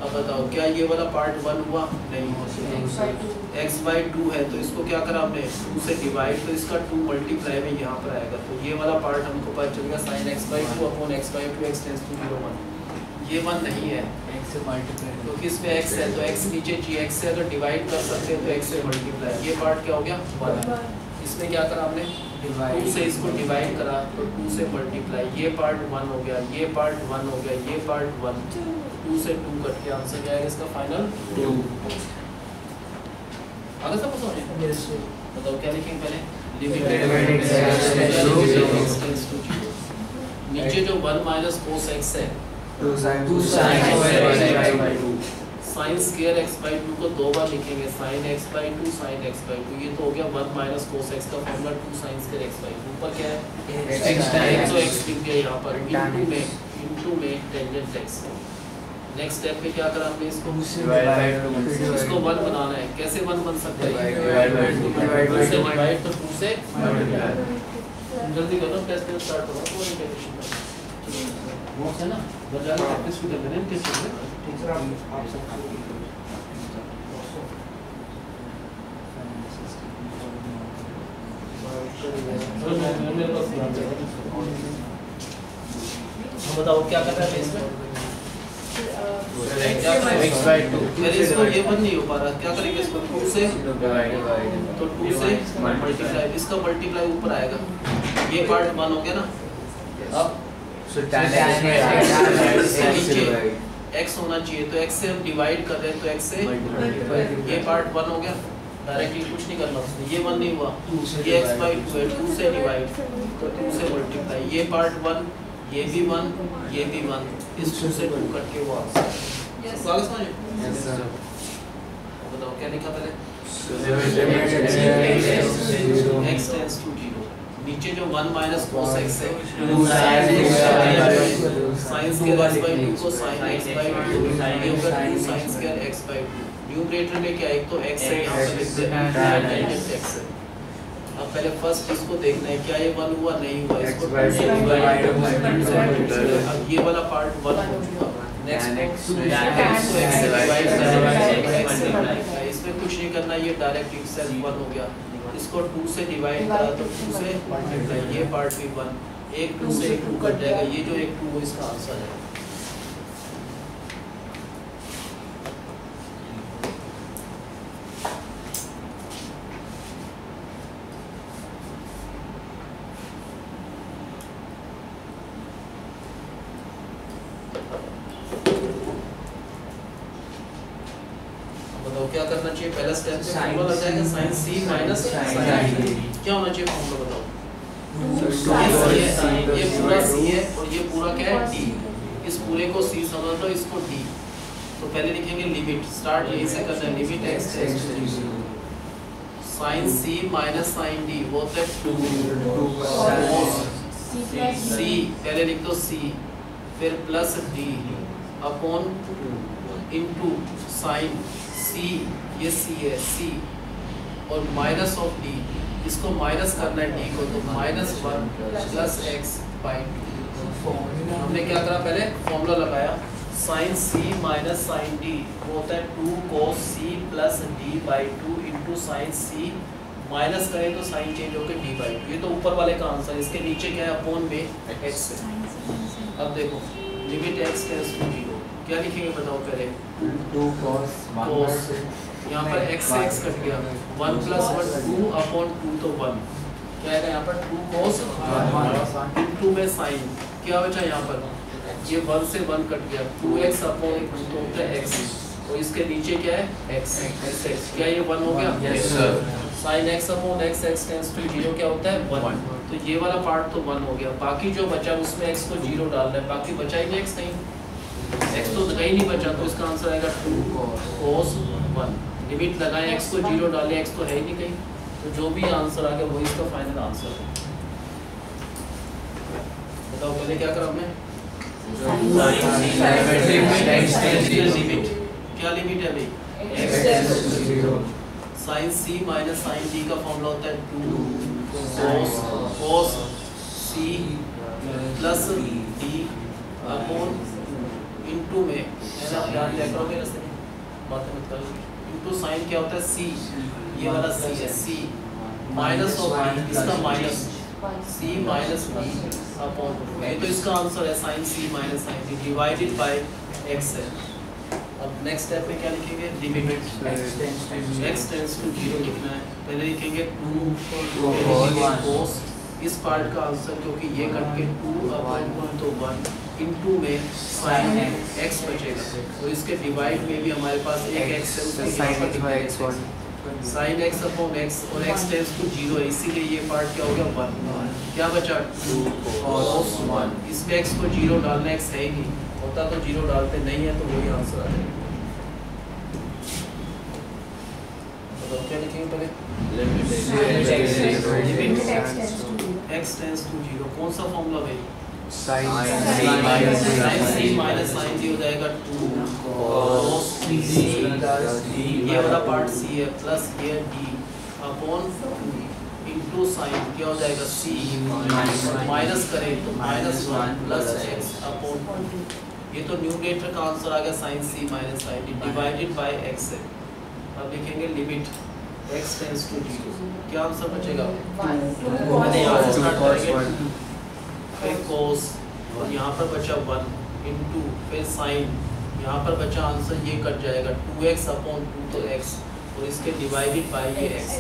अब बताओ क्या ये वाला पार्ट वन हुआ? नहीं हो सकता एक्स बाई टू है तो इसको क्या करा हमने? टू से डिवाइड तो इसका टू मल्टीप्लाई में यहाँ पर आएगा। तो ये वाला पार्ट हमको पता चल गया sine x by two upon x by two x tends to zero one ये वन नहीं है। एक्स से multiply क्योंकि इसमें x है तो एक्स नीचे जी x से अगर डिवाइड कर सकते हैं तो एक्स से मल्टीप्लाई ये पार्ट क्या हो गया? वन इसमें क्या करा हमने? divide टू से इसको डिवाइड करा तो टू से मल्टीप्लाई ये पार्ट वन हो गया ये पार्ट वन हो गया ये पार्ट वन टू से टू कट के आंसर क्या आएगा इसका फाइनल टू आगे सब समझ. बताओ क्या लिखेंगे पहले. नीचे जो वन माइनस कोस एक्स है Two sin Two sin x by two. Sine square x by two को दो बार लिखेंगे sine x by two sine x by two ये तो हो गया वन माइनस कोस एक्स का formula two sine square x by two ऊपर क्या है? X tan तो एक्स लिख दिया यहाँ पर। इनटू में इनटू में टेंजेंट एक्स नेक्स्ट स्टेप पे क्या करा हमने इसको? इसको वन बनाना है। कैसे वन बन सकता है? से डिवाइड तो टू से जल्दी करो टेस्ट स्टार्ट करो तो इंटीग्रेशन वो है ना? प्रैक्टिस भी कर लेना इनके चीज़ में टीचर आप आप सब हम बताओ क्या कर रहे हैं इसमें? इसको ये वन नहीं हो पा रहा। क्या करेंगे इसको? टू से? तो टू से मल्टीप्लाई इसका मल्टीप्लाई ऊपर आएगा। ये पार्ट वन हो गया ना अब x होना चाहिए। तो x से हम डिवाइड कर रहे हैं तो x से ये पार्ट वन हो गया। डायरेक्टली कुछ नहीं करना उसमें ये वन नहीं हुआ। ये x बाई टू है। टू से डिवाइड तो टू से मल्टीप्लाई ये पार्ट वन ये भी वन ये भी वन इस टू से टू कट के वो आंसर तो आगे समझे Yes, sir. बताओ क्या लिखा पहले x tends to tends to 0 नीचे जो 1 माइनस cos x है Two sin square x by 2 को sin x by 2 ये होगा 2 sin square x by 2 numerator में क्या एक तो x है यहाँ पे लिख देना है x है पहले फ़र्स्ट इसको देखना है क्या ये 1 हुआ नहीं हुआ इसको. अब ये वाला पार्ट 1 हो चुका। टू। इसमें कुछ नहीं करना ये डायरेक्ट itself 1 हो गया। इसको 2 से डिवाइड करा तो 2 से ये पार्ट भी 1 एक 2 से एक 2 कट जाएगा। ये जो एक 2 हो इसका आंसर है अब बताओ क्या करना चाहिए पहला स्टेप में Sin फॉर्मूला जाएगा c माइनस D. d क्या होना चाहिए फॉर्मूला बताओ? ये पूरा c है और ये पूरा क्या है? D. इस पूरे को c समझ लो इसको d. तो पहले लिखेंगे लिमिट स्टार्ट यहीं से करना है. Limit x X tends to to sin c minus sin d. वो होता है 2 cos c. पहले लिख दो c. फिर plus d. Upon into sin c. ये c है c. और माइनस ऑफ़ d इसको माइनस करना है d को तो minus one plus x by हमने क्या करा पहले? फॉर्मूला लगाया। sin c minus sin d वो होता है two cos c plus d by two into sine c. Minus करें तो साइन चेंज होकर d बाई टू। ये तो ऊपर वाले का आंसर इसके नीचे क्या है? अपॉन में x है। अब देखो लिमिट एक्स टेंड्स टू 0 क्या लिखेंगे बताओ पहले? by Cos. six. यहाँ पर x से x कट गया। One plus one two upon two तो वन क्या आएगा यहाँ पर? टू कोस टू में साइन क्या बचा यहाँ पर? ये वन से वन कट गया। टू एक्स अपॉन टू तो होता है एक्स तो इसके नीचे क्या है? एक्स एक्स क्या ये वन हो गया? Yes. Sine x upon x x tends to zero क्या होता है? वन तो ये वाला पार्ट तो वन हो गया। बाकी जो बचा उसमें एक्स को ज़ीरो डालना है। बाकी बचा ही नहीं एक्स कहीं। एक्स तो कहीं नहीं बचा तो इसका आंसर आएगा टू कोस वन लिमिट लगाए एक्स को ज़ीरो डाले एक्स तो है ही नहीं कहीं। तो जो भी आंसर आ गया वही इसका फाइनल आंसर है। बताओ, पहले क्या करा हमने? क्या लिमिट है. Sine c minus sine d का फॉर्मूला होता है two cos cos c plus d upon into में, है ना? ध्यान करोगे ना बातें मत करो। इनटू साइन क्या होता है? सी ये वाला सी है. सी माइनस ऑफ़ डी इसका minus c minus d upon ये तो इसका आंसर है sine c minus sine d divided by x है. अब नेक्स्ट स्टेप में क्या लिखेंगे? Limit x tends to zero लिखना है. पहले लिखेंगे टू कोस इस पार्ट का आंसर क्योंकि ये कट के टू अपॉन वन तो वन इनटू में साइन एक्स बचेगा। और इसके डिवाइड में भी हमारे पास एक एक्स है। साइन एक्स अपॉन एक्स और एक्स टेंस टू ज़ीरो है इसीलिए ये पार्ट क्या हो गया? वन क्या बचा? टू cos वन इसमें एक्स को ज़ीरो डालना एक्स है ही नहीं। होता तो ज़ीरो डालते नहीं है तो वही आंसर आ जाएगा। बताओ क्या लिखेंगे पहले? एक्स टेंस टू ज़ीरो कौन सा फॉर्मूला भाई sine c minus sine c हो जाएगा टू cos सी ये वाला पार्ट सी है प्लस ये डी अपॉन इनटू साइन क्या हो जाएगा सी माइनस करें तो minus one plus x upon ये तो न्यूमरेटर का आंसर आ गया sine c minus sine d divided by x है अब लिखेंगे limit x tends to zero क्या आंसर बचेगा मैंने यहाँ से स्टार्ट करेंगे फिर कोस और यहाँ पर बचा वन इंटू फिर साइन यहाँ पर बचा आंसर ये कट जाएगा टू एक्स अपॉन टू तो एक्स और इसके डिवाइडेड बाई ये x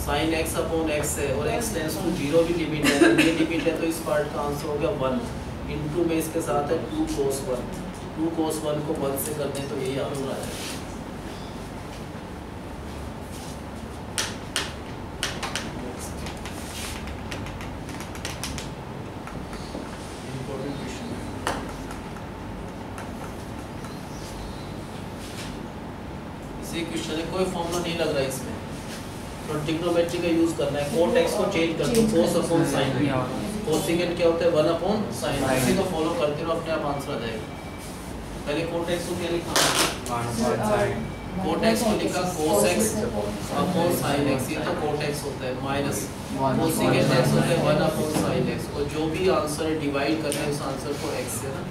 sine x upon x है, और एक्स टेंस टू ज़ीरो भी लिमिट है ये लिमिट है तो इस पार्ट का आंसर हो गया वन इंटू में इसके साथ है two cos one two cos one को वन से कर दें तो यही आंसर आ जाएगा। इसी क्वेश्चन है, कोई फॉर्मूला नहीं लग रहा है इसमें। तो ट्रिग्नोमेट्री का यूज़ करना है कोट एक्स को चेंज कर दो cos अपॉन sin कोसेकेंट क्या होता है? 1 अपॉन sin इसी को फॉलो करते रहो अपने आप आंसर आ जाएगा। पहले कोट एक्स को क्या लिखा? कोट एक्स को लिखा cos x upon sin x ये तो कोट x होता है माइनस कोसेकेंट x होता है 1 अपॉन sin x और जो भी आंसर है डिवाइड करना है उस आंसर को x से ना।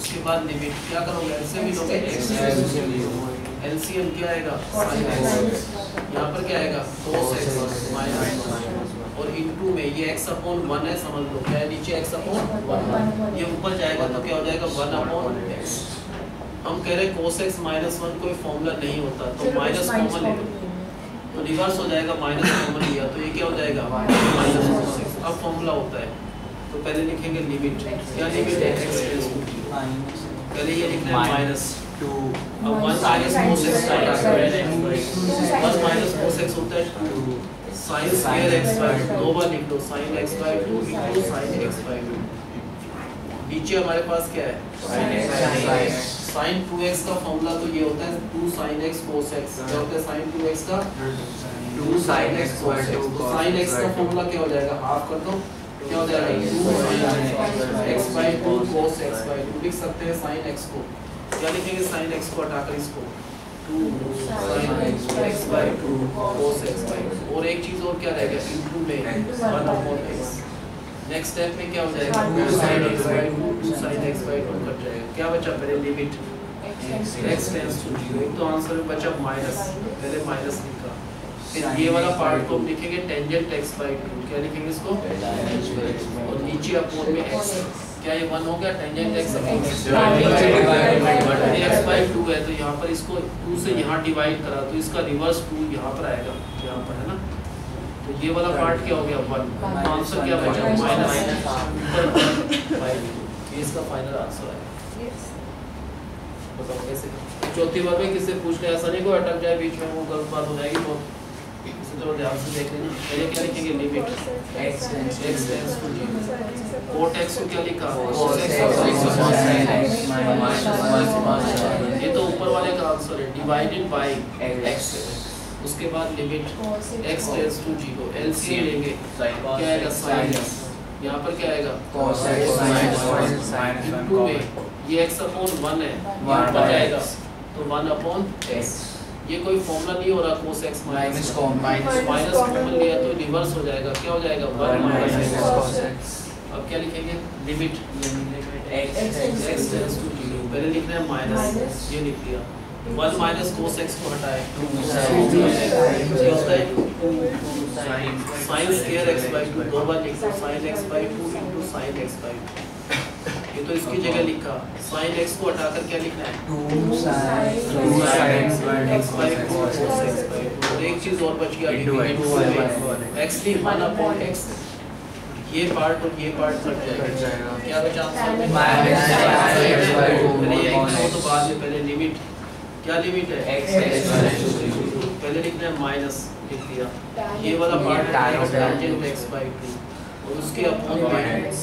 उसके बाद लिमिट क्या करोगे? एलसीएम ही लोगे, x एलसीएम क्या आएगा? यहाँ पर क्या आएगा? Cos x माइनस और इनटू में ये x अपॉन 1 है समझ लो। क्या नीचे x अपॉन 1 ये ऊपर जाएगा तो क्या हो जाएगा? 1 अपॉन x. हम कह रहे हैं cos x माइनस वन कोई फॉर्मूला नहीं होता तो माइनस कॉमन ले लो। तो रिवर्स हो जाएगा माइनस कॉमन लिया। तो ये क्या हो जाएगा? माइनस cos x अब फॉर्मूला होता है। तो पहले लिखेंगे लिमिट क्या लिमिट है? पहले ये लिखना है minus two 1 minus cos x का क्या है 1 माइनस cos x होता है 2 sin स्क्वायर x बाय 2 दो बार लिख लो sin x by 2 into sin x by 2 नीचे हमारे पास क्या है? Sin 2x का फॉर्मूला तो ये होता है 2 sin x cos x क्या होता है sin 2x का? 2 sin x cos x तो sin x का फॉर्मूला क्या हो जाएगा? हाफ़ कर दो क्या हो जाएगा? 2 sin x. By 2 cos x by 2 लिख सकते हैं sin x को। क्या लिखेंगे sin x को हटाकर इसको 2 sin x by 2 cos x 2 और एक चीज़ और क्या रहेगा इनटू में 1 upon x नेक्स्ट स्टेप में क्या हो जाएगा? 2 sin x by 2 2 sin x by 2 cut जाएगा। क्या बचा पहले? लिमिट x टेंस टू 0 तो आंसर में बचा माइनस पहले माइनस लिखा। फिर ये वाला पार्ट को हम लिखेंगे टेंजेंट x by 2 क्या लिखेंगे इसको? और नीचे अपोन में x क्या ये 1 हो गया? Tangent x upon x by 2 है तो यहाँ पर इसको 2 से यहाँ डिवाइड करा तो इसका रिवर्स 2 यहाँ पर आएगा यहाँ पर है ना? तो ये वाला पार्ट क्या हो गया? 1 तो आंसर क्या बचा? माइनस ऊपर by 2 ये इसका फाइनल आंसर है। बताओ कैसे? चौथी बार में किससे पूछ ले ऐसा नहीं कोई अटक जाए बीच में वो गलत बात हो जाएगी बहुत इसी तरह देख लेना। पहले क्या लिखेंगे? Limit. X x tends to 0 cot x को क्या लिखा? Cos x ये तो ऊपर वाले का आंसर है। Divided by x. उसके बाद limit x tends to 0 LCM लेंगे। क्या आएगा? Sin यहाँ पर क्या आएगा? Cos x में। ये x अपॉन 1 है। यहाँ पर जाएगा। तो 1 अपॉन x. ये कोई फॉर्मूला नहीं हो रहा cos x minus minus com minus. Minus common लिया तो रिवर्स हो जाएगा क्या हो जाएगा? 1 माइनस cos x. अब क्या लिखेंगे? Limit x x tends to 0 पहले लिखना है माइनस ये लिख दिया. 1 माइनस cos x को हटाए. ये होता है sin स्क्वायर x by 2 दो बार लिख दो sin x by 2 into sin x by 2 ये तो इसकी जगह लिखा। साइन एक्स को हटाकर क्या लिखना है. X by two x by two एक चीज़ और बच गया एक्स थी वन अपॉन एक्स ये पार्ट और ये पार्ट कट जाएगा। क्या बचा आंसर. तो बाद में पहले लिमिट क्या लिमिट है? पहले लिखना है माइनस लिख दिया। ये वाला पार्ट tan है by 2 और उसके अपॉन में x.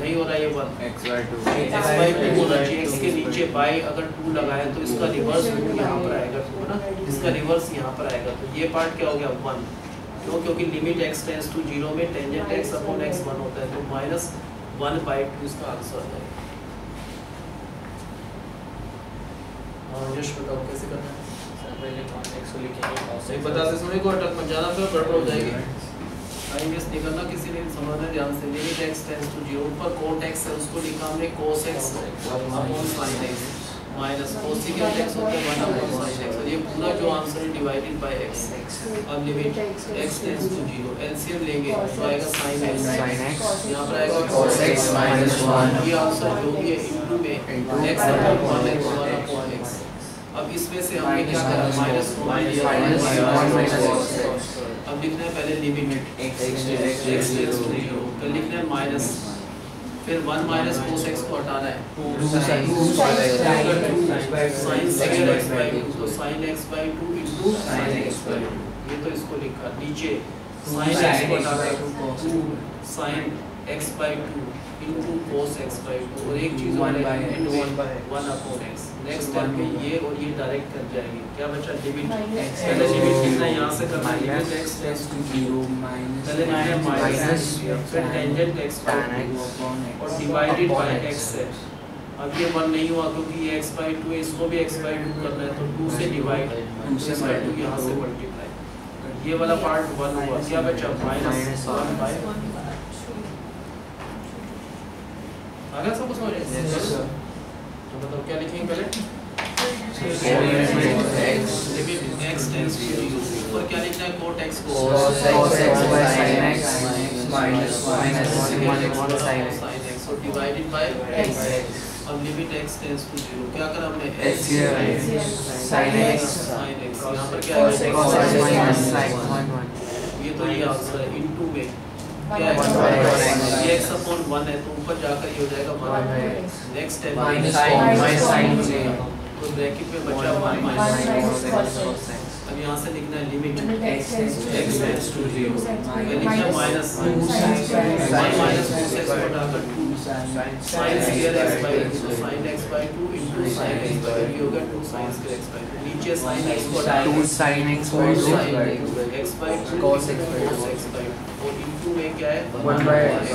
नहीं हो रहा ये 1 x by 2 x by 2 होना चाहिए x के नीचे बाई अगर 2 लगाए तो इसका रिवर्स यहाँ पर आएगा है ना? इसका रिवर्स यहाँ पर आएगा तो ये पार्ट क्या हो गया? 1 क्यों? क्योंकि लिमिट x टेंड्स टू 0 में टेंजेंट x अपॉन x 1 होता है तो माइनस 1 by 2 इसका आंसर और यश बताओ कैसे करना है? पहले x को लिखेंगे सही बताते समय को अटक मत जाना फिर गड़बड़ हो जाएगी। वेस्ट नहीं करना किसी ने समझना ध्यान से लिमिट x टेंड्स टू 0 ऊपर cot x है उसको लिखा हमने cos x upon sin x minus cosecant x होता है 1 अपॉन sin x और ये पूरा जो आंसर है डिवाइडेड बाय x अब limit x tends to 0 LCM लेंगे तो आएगा sin x sin x यहाँ पर आएगा cos x minus one. ये आंसर जो भी है इनटू में x अपॉन 1 x 1 अपॉन x अब इसमें से हमने क्या करा? Minus Minus one minus cos अब लिखना है पहले लिमिट टू 0 फिर लिखना है माइनस फिर 1 माइनस cos x को हटाना है sin square x by 2 तो sin x by 2 into sin Sin x x by by 2 ये तो इसको लिखा नीचे sin x को x by हटाकर two cos 2 sin x by 2 into cos x by 2 और एक चीज़ One और by है x. 1 by 1 upon x. Next step में ये और ये डायरेक्ट कर जाएँगे। क्या बचा? Limit X. पहले लिमिट कितना यहाँ से करना है? Limit x Tends to zero minus पहले लिखना माइनस फिर tangent x by tan 2 x upon x. और डिवाइडेड बाय x. x. है। अब ये वन नहीं हुआ क्योंकि ये x by 2 है इसको भी x by 2 करना है तो 2 से डिवाइड से 2 by 2 multiply. यहाँ से मल्टीप्लाई ये वाला पार्ट 1 हुआ। क्या बचा? माइनस Minus 1 बाय आ गया सब समझ Yes, sir. तो बताओ क्या लिखेंगे पहले Limit x. x tends to 0 ऊपर क्या लिखना है कोट x को Cos x sin x minus minus x sin x. x और डिवाइडेड बाय X. अब लिमिट x टेंड्स टू 0 क्या करा हमने X. Sin x. sin x यहाँ पर क्या Cos है x minus sin one one. ये तो ये आंसर है इनटू में क्या है ये x अपॉन 1 है तो ऊपर जाकर ये हो जाएगा 1 One by by x. नेक्स्ट है one minus sin j. तो ब्रैकेट में बचा One 1 minus माइनस. अब यहाँ से लिखना है लिमिट X. टेंड्स टू 0 ये लिखना है minus Two sin x 1 minus cos x बटाकर 2 sin square x by 2 तो sin x by 2 into sin x by 2 ये होगा 2 sin square x by 2 नीचे sin x को हटाएँगे Two sin x by और two. sin x by 2 Cos x by cos two. x by 2 और into में क्या है? By x.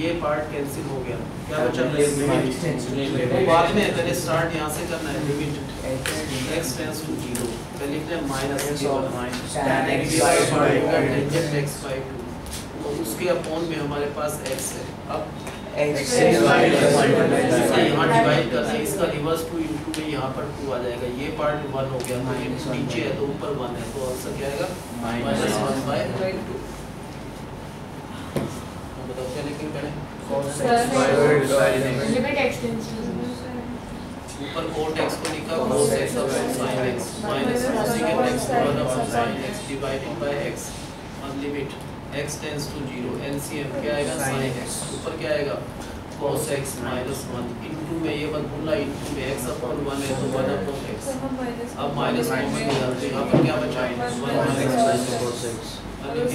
ये पार्ट कैंसिल हो गया। क्या बचा? Minus लिमिट बाद में पहले स्टार्ट यहाँ से करना है। Limit X. टेंड्स टू 0 पहले लिखते हैं माइनस माइनस tan x ये by वाला part two. होगा tangent x by 2 और उसके अपॉन में हमारे पास x है। अब X है। यहाँ डिवाइड करना है। इसका रिवर्स टू इनटू में यहाँ पर 2 आ जाएगा। ये पार्ट 1 हो गया। तो नीचे है तो ऊपर 1 है। तो आंसर क्या आएगा? Minus one. 1 by 2 by two. Limit x tends ऊपर कोट x को लिखा cos x और sin x minus cosecant x divided by sin x divided by x अब limit x tends to 0 LCM क्या आएगा? Sin x ऊपर क्या आएगा? Cos x minus 1 इनटू में ये मत भूलना इनटू में x अपॉन 1 है तो 1 अपॉन x अब माइनस कॉमन निकाल तो यहाँ पर क्या बचा 1 माइनस Cos x. अब लिखेंगे limit x x tends to 0 पहले माइनस लिखना है पहले minus Two sin minus x. cos x होता 2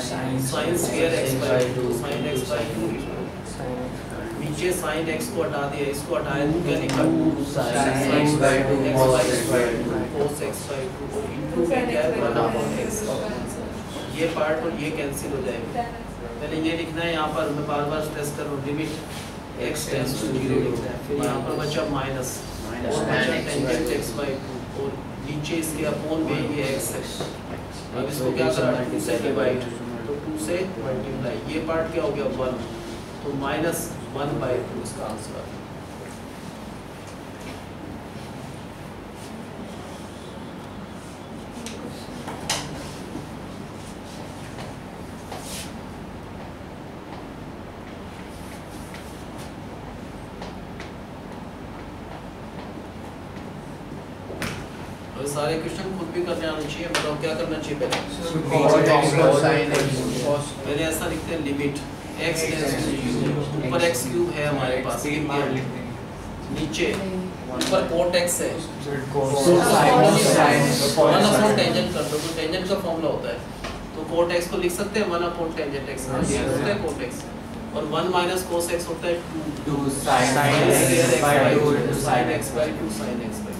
Sin sin square x by 2 two. sin x by 2 Sin x. नीचे sin x को हटा दिया इसको हटाया तो क्या लिखा Sin x by two, x cos by x by two. cos x by 2 और इनटू में क्या 1 upon x ये पार्ट और ये कैंसिल हो जाएगा पहले ये लिखना है यहाँ पर मैं बार बार स्ट्रेस कर रहा हूँ लिमिट x टेंड्स टू 0 लिखना है फिर यहाँ पर बचा माइनस और टेंजेंट x by 2 और नीचे इसके अपॉन में ये x है अब इसको क्या करना है 2 से डिवाइड तो 2 से मल्टीप्लाई ये पार्ट क्या हो गया 1 तो माइनस 1 बाई 2 इसका आंसर गया ये सारे क्वेश्चन खुद भी करने आने चाहिए बताओ क्या करना चाहिए पहले? पहले ऐसा लिखते हैं लिमिट टू ज़ीरो ऊपर x क्यूब है हमारे पास नीचे ऊपर cot x है। वन अपॉन टेंजेंट कर दो तो टेंजेंट का फॉर्मूला होता है। तो cot x को लिख सकते हैं वन अपॉन टेंजेंट x ये होता है cot x और वन माइनस cos x होता है two 2 sin sin x x by by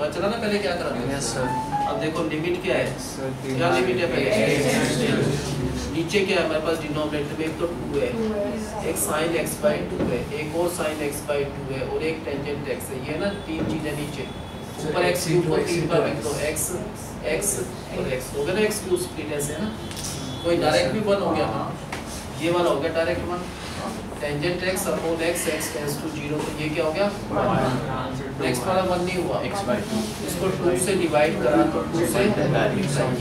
पता चला ना पहले क्या करा? था यस सर अब देखो लिमिट क्या है? सर क्या लिमिट है पहले? नीचे क्या है? हमारे पास डिनोमिनेटर में एक तो 2 है। एक sin x by 2 है एक और sin x by 2 है और एक टेंजेंट x है। ये ना तीन चीज़ें नीचे। ऊपर x क्यूब को तीन लिख दो x. x और x हो गया ना x क्यूब स्प्लिट ऐसे है ना? कोई डायरेक्ट भी वन हो गया। हाँ ये वाला हो गया direct one tangent x upon x x tends to 0 तो ये क्या हो गया नेक्स्ट वाला वन नहीं हुआ x by 2 इसको 2 से डिवाइड करा तो 2 से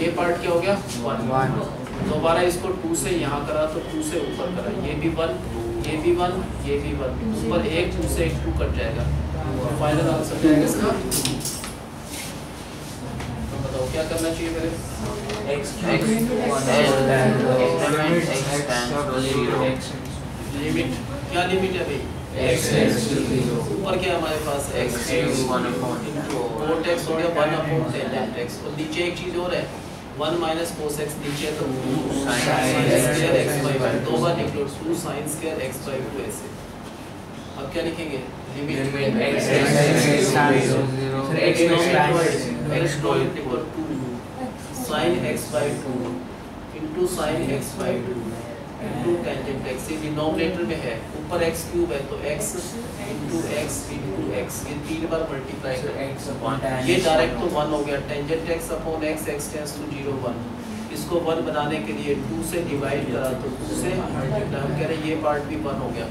ये पार्ट क्या हो गया 1 दोबारा इसको 2 से यहाँ करा तो 2 से ऊपर करा ये भी 1 ये भी 1 ये भी 1 ऊपर एक 2 से एक 2 कट जाएगा फाइनल आंसर क्या है इसका तो बताओ क्या करना चाहिए पहले x x and limit x tends to 0 लिमिट क्या लिमिट है भाई? X tends to 0 ऊपर क्या हमारे पास? X x cube 1 upon cot x हो गया 1 अपॉन टेंजेंट x और नीचे एक चीज़ और है। 1 माइनस cos x नीचे तो 2 Sin sin x square by by 2 दो बार लिख लो 2 sin स्क्वायर x by 2 ऐसे अब क्या लिखेंगे? लिमिट limit x tends to 0 Sir, x x expands expands. x dot equal to sin x by 2 into sin x by 2 into tangent x ये डिनोमिनेटर में है ऊपर x क्यूब है तो x into x into x. ये तीन बार multiply करें। ये डायरेक्ट तो 1 हो गया। Tangent x upon x x tends to 0 1 इसको 1 बनाने के लिए 2 से डिवाइड करा तो 2 से हम कह रहे ये पार्ट भी 1 हो गया।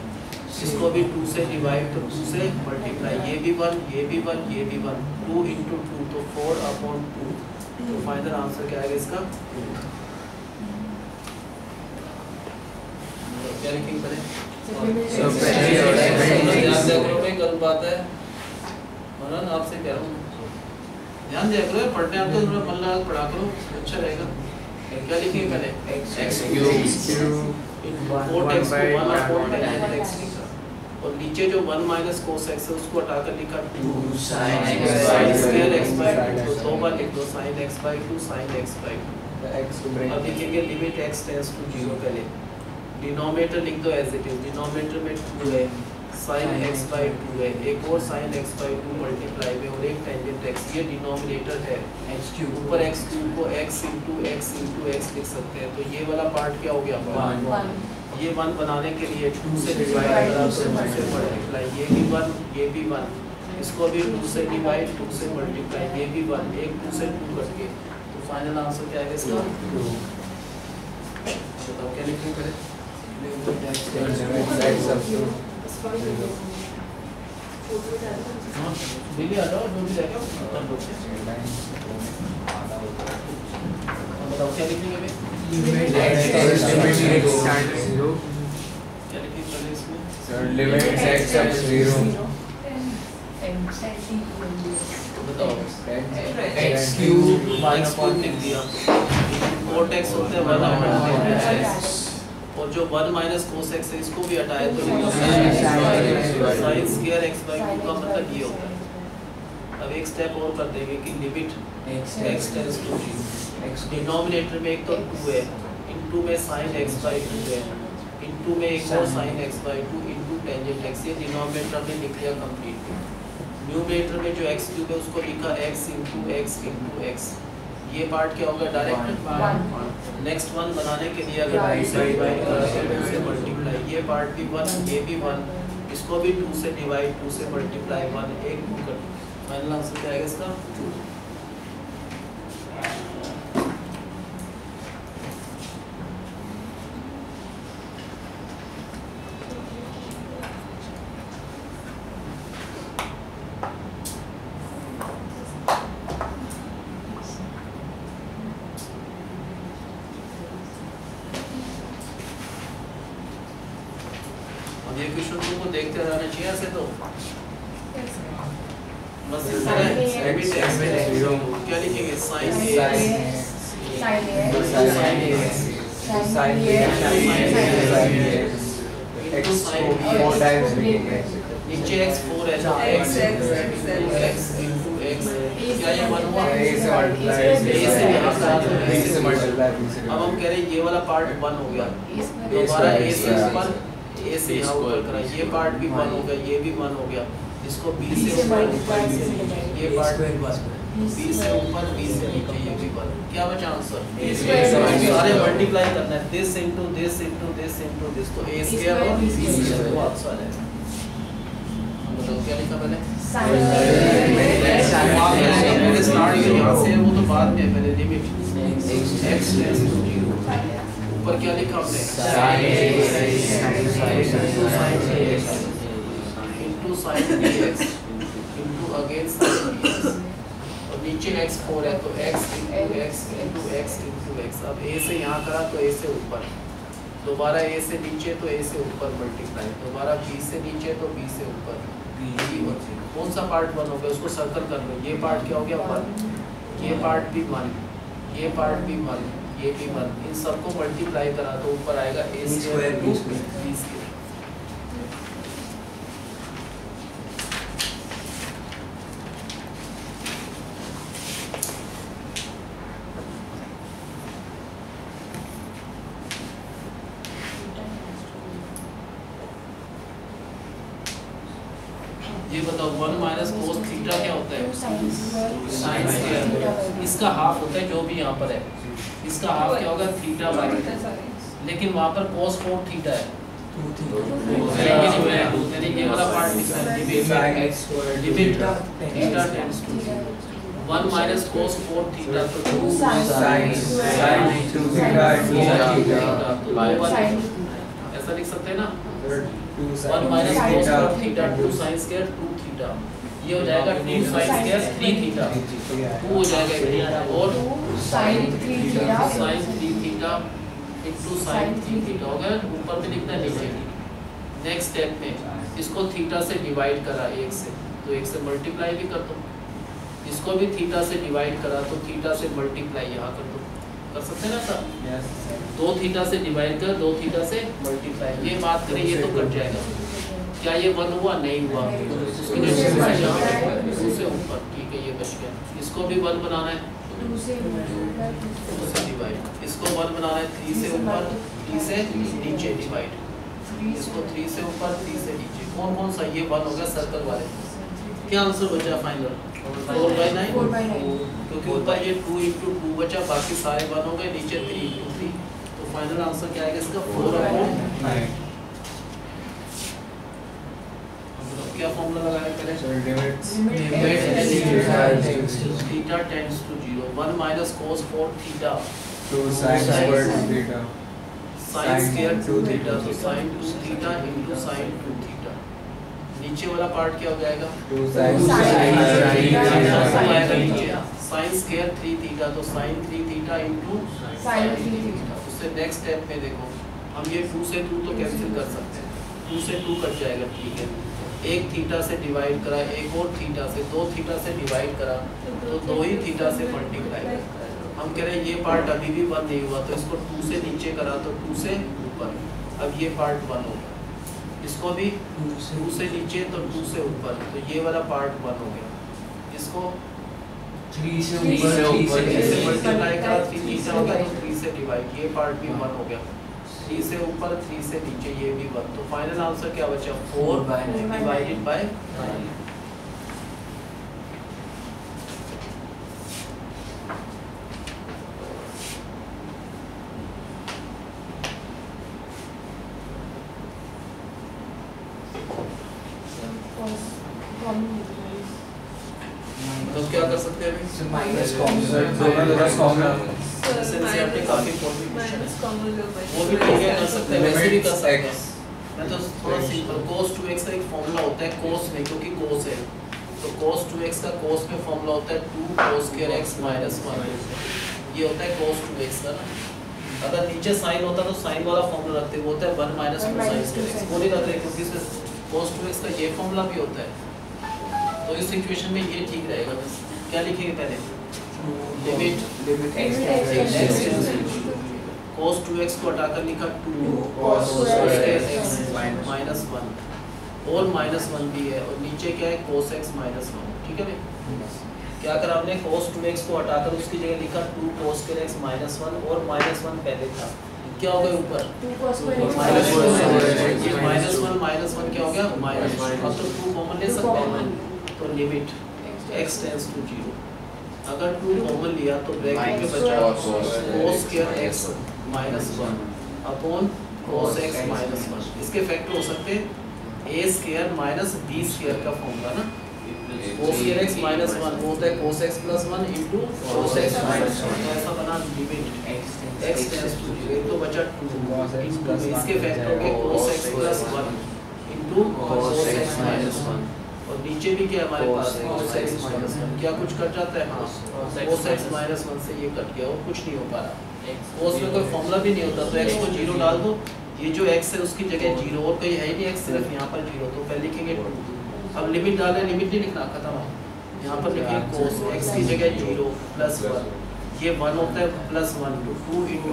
इसको भी 2 से डिवाइड तो 2 से मल्टीप्लाई ये भी 1 ये भी 1 ये भी 1 2 into 2 तो 4 अपॉन 2 तो फाइनल आंसर क्या आएगा इसका? क्या लिखेंगे पहले So, पहले और ध्यान दिया करो भाई गलत बात है। मनन आपसे कह रहा हूँ। ध्यान दिया करो पढ़ने आप तो थोड़ा मन लगा पढ़ा करो अच्छा रहेगा। क्या लिखेंगे पहले x x cube cot x को 1 अपॉन tan x लिखा और नीचे जो 1 माइनस cos x है उसको हटाकर लिखा। 2 2 sin x sin square 2 x by 2 तो दो बार लिख दो sin x by 2 sin x by 2 x to bring अब लिखेंगे लिमिट x टेंड्स टू 0 पहले। डिनोमिनेटर लिख दो एज इट इज़ डिनोमिनेटर में 2 है. Sin x by 2 है. एक और sin x by 2 मल्टीप्लाई में और एक टेंजेंट x. ये डिनोमिनेटर है. X cube. ऊपर x क्यूब को x into x into x लिख सकते हैं. तो ये वाला पार्ट क्या हो गया? हमारा? ये वन बनाने के लिए टू से डिवाइड टू से मल्टीप्लाई ये भी वन ये भी वन इसको भी टू से डिवाइड टू से मल्टीप्लाई ये भी वन एक टू से टू कट के तो फाइनल आंसर क्या आएगा इसका? बताओ क्या लिखेंगे पहले? हाँ, आ जाओ जो भी दो हाँ, बताओ क्या लिखेंगे limit x to zero बताओ x क्यूब लिख दिया कोट x होता है और जो वन माइनस कोस एक्स है इसको भी हटाए तो sine square x by two का मतलब ये होता है। अब एक स्टेप और कर देंगे कि limit x tends to denominator में एक तो टू है इनटू में साइन एक्स बाई टू है इनटू में एक और sine x by two into tangent x ये डिनोमिनेटर हमने लिख लिया कंप्लीट न्यूमरेटर में जो एक्स क्यूब है उसको लिखा x into x into x ये पार्ट क्या होगा? डायरेक्ट नेक्स्ट वन बनाने के लिए अगर राइट साइड बाई से मल्टीप्लाई ये पार्ट भी वन ये भी वन इसको भी टू से डिवाइड टू से मल्टीप्लाई वन एक फाइनल आंसर क्या आएगा इसका अब ये क्वेश्चन तुमको देखते रहना चाहिए ऐसे तो बस Sin इतना है AX. Limit x Sin AX. zero क्या लिखेंगे sin Sin ax AX. Sin Into AX. sin Sin ax AX. Sin Sin AX. AX. Sin Sin AX. AX. into X sin को four bx times लिखेंगे नीचे x 4 है तो x into x A क्या ये one हुआ A से से से है, से से से अब हम कह रहे हैं ये वाला पार्ट वन हो गया दोबारा ए से. ऊपर ए से यहाँ ऊपर करा ये पार्ट भी वन हो गया ये भी वन हो गया इसको बी से ऊपर. ये पार्ट भी वन बी से ऊपर बी से नीचे ये भी वन क्या बचा आंसर सारे मल्टीप्लाई करना है this into this into this into this तो ए स्क्वायर और बी स्क्वायर वो आंसर जाएगा बताओ क्या लिखा मैंने Sin पहले स्टार्ट यहाँ से वो तो बाद में है, पहले limit X. x tends to ऊपर क्या लिखा हमने? और नीचे x 4 है तो अब से यहाँ करा तो से ऊपर. दोबारा a से नीचे तो a से ऊपर मल्टीप्लाई दोबारा से नीचे तो से ऊपर. कौन सा पार्ट वन हो गया उसको सर्कल कर लो. ये पार्ट क्या हो गया? वन ये पार्ट भी वन ये पार्ट भी वन ये भी वन इन सबको मल्टीप्लाई करा तो ऊपर आएगा a B square B square. b square ये बताओ वन माइनस कोस थीटा क्या होता है? साइन स्क्वायर इसका हाफ़ होता है जो भी यहाँ पर है। इसका हाफ़ क्या होगा? थीटा बाई लेकिन वहाँ पर कोस फोर थीटा है। यानी ये वाला पार्ट है थीटा टेंड्स टू तो Sin sin theta. theta तो ऐसा लिख सकते हैं ना? Theta ये हो जाएगा two sine square three theta. Two हो जाएगा एक और Sin three theta. Sine three theta into sine three theta हो गया। ऊपर में लिखना नीचे नेक्स्ट स्टेप में इसको थीटा से डिवाइड करा एक से तो एक से मल्टीप्लाई भी कर दो। इसको भी थीटा से डिवाइड करा तो थीटा से मल्टीप्लाई यहाँ कर दो। कर सकते हैं ना सर? Yes दो थीटा से डिवाइड कर दो थीटा से मल्टीप्लाई ये बात करें ये तो कट जाएगा। क्या ये वन हुआ। नहीं हुआ। उसकी टू से जगह से multiply. यहाँ टू से ऊपर ठीक है ये बच गया इसको भी वन बनाना है। डिवाइड इसको वन बनाना है थ्री से ऊपर थ्री से नीचे डिवाइड इसको थ्री से ऊपर थ्री से नीचे। कौन कौन सा ये वन हो गया सर्कल वाले? क्या आंसर बचा फाइनल फोर बाई नाइन. क्योंकि ऊपर ये टू इंटू टू बचा बाकी सारे वन हो गए नीचे थ्री इंटू थ्री तो फाइनल आंसर क्या आएगा इसका? फोर अपॉन nine क्या फॉर्मूला लगाया पहले is tends to theta tends to zero one minus cos four theta two sin square two theta sin Sin square two two theta. theta तो sin two theta into sin two theta नीचे वाला part क्या हो जाएगा two sin तो theta. नीचे sin square three theta तो sin three theta into Sin three theta. उससे नेक्स्ट स्टेप में देखो हम ये टू से टू तो कैंसिल कर सकते हैं टू से टू कट जाएगा ठीक है एक थीटा से डिवाइड करा एक और थीटा से दो थीटा से डिवाइड करा तो दो ही थीटा से मल्टीप्लाई हम कह रहे हैं ये पार्ट अभी भी वन नहीं हुआ तो इसको टू से नीचे करा तो टू से ऊपर। अब ये पार्ट वन होगा इसको भी टू से नीचे तो टू से ऊपर। तो ये वाला पार्ट वन हो गया। इसको three से ऊपर से ऊपर, से थ्री मल्टीप्लाई करा थ्री से हो गया तो थ्री से डिवाइड ये पार्ट भी वन हो गया। थ्री से ऊपर थ्री से नीचे ये भी वन तो फाइनल आंसर क्या बचा? फोर डिवाइडेड बाय तो क्या कर सकते हैं अभी? minus common दोनों तरफ़ common सिंसियरिटी काफ़ी कॉम्प्लिकेशन है वो वो भी ठीक है कर सकते हैं हैं. मैं तो थोड़ा सिंपल cos 2x का एक फॉर्मूला होता है cos नहीं क्योंकि cos है। तो cos 2x का cos में फॉर्मूला होता है 2 cos square x 1 ये होता है cos 2x का ना। अगर नीचे साइन होता तो साइन वाला फॉर्मूला रखते वो होता है 1 minus 2 sin square x वो नहीं रख रहे क्योंकि इसमें cos 2x का ये फॉर्मूला भी होता है। तो इस सिचुएशन में ये ठीक रहेगा। बस क्या लिखेंगे पहले? Limit limit Limit. X cos 2x को हटाकर लिखा 2 cos x. minus minus one और माइनस वन भी है और नीचे क्या है? cos x माइनस वन ठीक है भाई? क्या करा हमने? cos 2x को हटाकर उसकी जगह लिखा 2 cos x माइनस वन और माइनस वन पहले था। क्या हो गया ऊपर? Minus minus one minus one minus one क्या हो गया? माइनस अब तो टू कॉमन ले सकते हैं। तो limit X tends to zero अगर टू कॉमन लिया तो ब्रैकेट में Minus बचा cos cos square x minus one upon cos x minus one इसके फैक्टर हो सकते हैं a square minus b square का फॉर्मूला ना? cos square x minus one वो होता है cos x plus one into cos x minus one तो ऐसा बना limit x tends to zero तो बचा टू इसके फैक्टर हो गए cos x plus one into cos x minus one और नीचे भी क्या हमारे पास? x minus माइनस वन क्या कुछ कट जाता है? हाँ cos x माइनस वन से ये कट गया और कुछ नहीं हो पा रहा। Cos में कोई फॉर्मूला भी नहीं होता तो x को ज़ीरो डाल दो। ये जो x है उसकी जगह ज़ीरो और कहीं है ही नहीं x सिर्फ़ यहाँ पर ज़ीरो तो पहले लिखेंगे अब लिमिट डालें लिमिट नहीं लिखना खत्म। हो यहाँ पर लिखिए cos x की जगह ज़ीरो प्लस वन ये वन होता है plus one two two into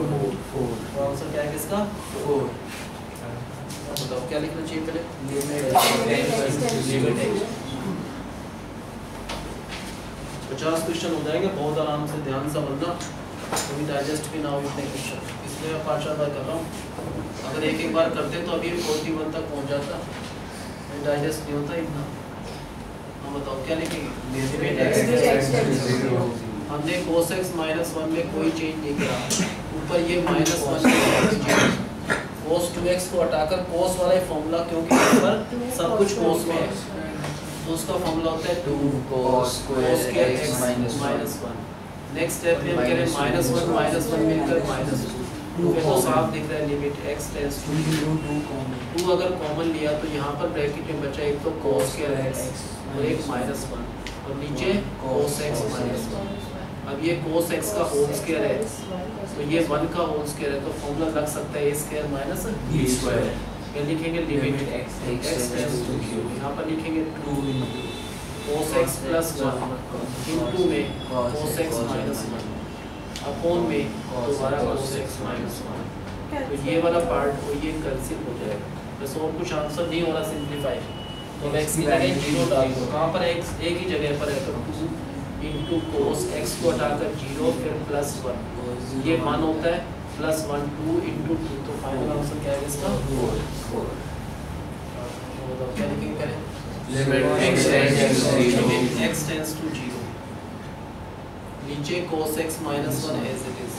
four तो आंसर क्या है किसका? फोर बताओ क्या लिखना चाहिए पहले? पचास क्वेश्चन हो जाएँगे बहुत आराम से ध्यान से बनना कभी डाइजेस्ट भी ना हो इतने क्वेश्चन इसलिए मैं पाँच बार कर रहा हूँ। अगर एक एक बार करते तो अभी फोर्टी वन तक पहुँच जाता। डाइजेस्ट नहीं होता इतना। हम बताओ क्या लिखेंगे. हमने cos x माइनस वन में कोई चेंज नहीं करा। ऊपर ये माइनस वन cos 2x को हटाकर cos वाला फॉर्मूला क्योंकि यहाँ पर सब कुछ cos में है। तो उसका फॉर्मूला होता है two cos square square x x minus one. Minus one next step में हम कह रहे हैं माइनस वन माइनस वन मिलकर माइनस टू फिर तो साफ़ दिख रहा है limit x tends to two अगर कॉमन लिया तो यहाँ पर ब्रैकेट में बचा एक तो cos स्क्वायर x और एक माइनस वन और नीचे cos x माइनस वन अब ये cos x का होल स्क्वायर है? तो ये वन का होल स्क्वायर है? तो फॉर्मूला लग सकता है a square minus b square ये लिखेंगे limit x. x tends to यहाँ पर लिखेंगे two cos x plus one into में cos x minus one upon में दोबारा cos x माइनस वन तो ये वाला पार्ट और ये कैंसिल हो जाएगा। बस और कुछ आंसर नहीं हो रहा सिंप्लीफाई तो x की जगह ज़ीरो डाल दो कहाँ पर x एक ही जगह पर है तो इंटू कोस एक्स को हटाकर ज़ीरो फिर प्लस वन ये मान होता है plus one two into two तो फाइनल आंसर क्या है इसका? Four Limit x tends to zero. X tends to zero. नीचे cos x minus one as it is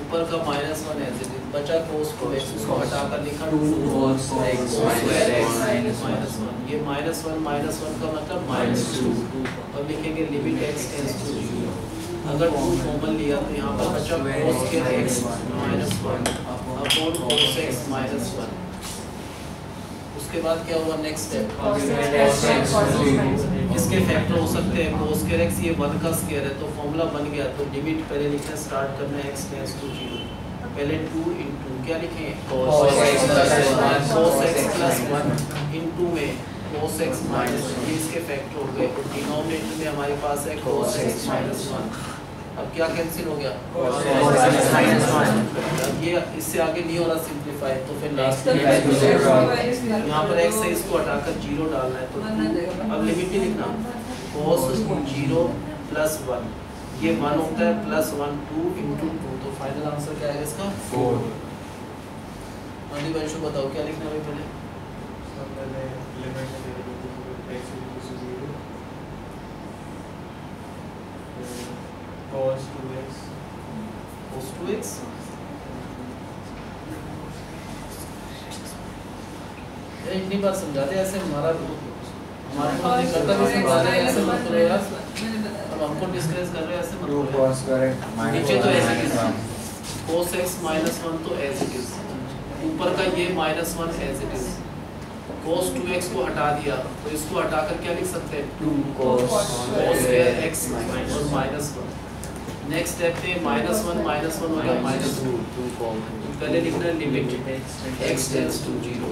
ऊपर का minus one as it is बचा cos को x उसको हटाकर लिखा Two cos x square x minus one ये minus one minus one का मतलब minus Minus टू two. अब लिखेंगे limit x tends to zero अगर टू कॉमन लिया तो यहाँ पर बचा cos के x minus one upon cos x minus one उसके बाद क्या हुआ नेक्स्ट स्टेप. इसके फैक्टर हो सकते हैं? Cos स्क्वायर x ये 1 का स्क्वायर है तो फॉर्मूला बन गया। तो लिमिट पहले लिखना स्टार्ट करना है x टेंड्स टू 0 पहले 2 इनटू क्या लिखें Cos x plus one. cos x 1 into में cos x minus ये इसके फैक्टर हो गए। और डिनोमिनेटर में हमारे पास है cos x minus 1 अब क्या कैंसिल हो गया? Cos x minus अब ये इससे आगे नहीं हो रहा फाइव तो फिर लास्ट में यहाँ पर एक्स से इसको हटाकर ज़ीरो डालना है तो अब लिमिट भी लिखना। कोस ज़ीरो प्लस वन ये वन होता है plus one two into two तो फाइनल आंसर क्या आएगा इसका? फोर अली भाई शो बताओ क्या लिखना है पहले? cos 2x cos 2x इतनी बार समझा दे ऐसे हमारा हमारे ऐसे मत करो यार। अब हमको डिस्कस कर रहे ऐसे मत करो cos square x minus नीचे तो ऐसे किस cos x minus वन तो एज इट इज़ ऊपर का ये minus one as it is cos 2x को हटा दिया तो इसको हटाकर क्या लिख सकते हैं? Two cos cos x x और माइनस वन नेक्स्ट स्टेप पे माइनस वन माइनस वन हो गया माइनस टू. पहले लिखना limit x tends to zero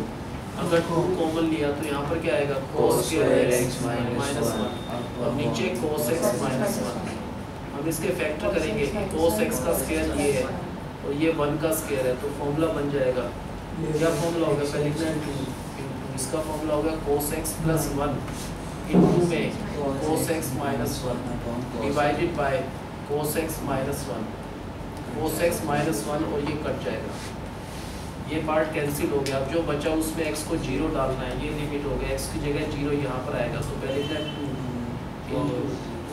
अगर टू कॉमन लिया तो यहाँ पर क्या आएगा? Cos square x minus one और नीचे cos x माइनस वन हम इसके फैक्टर करेंगे। Cos x का स्क्वायर ये है और ये वन का स्क्वायर है तो फॉर्मूला बन जाएगा। क्या फॉर्मूला होगा? पहले लिखना है टू इसका फॉर्मूला होगा cos x plus one into में cos x minus one divided by cos x. Minus one cos x minus one और ये कट जाएगा। ये पार्ट कैंसिल हो गया। अब जो बचा उसमें एक्स को ज़ीरो डालना है ये लिमिट हो गया। एक्स की जगह ज़ीरो यहाँ पर आएगा तो पहले लिखना है टू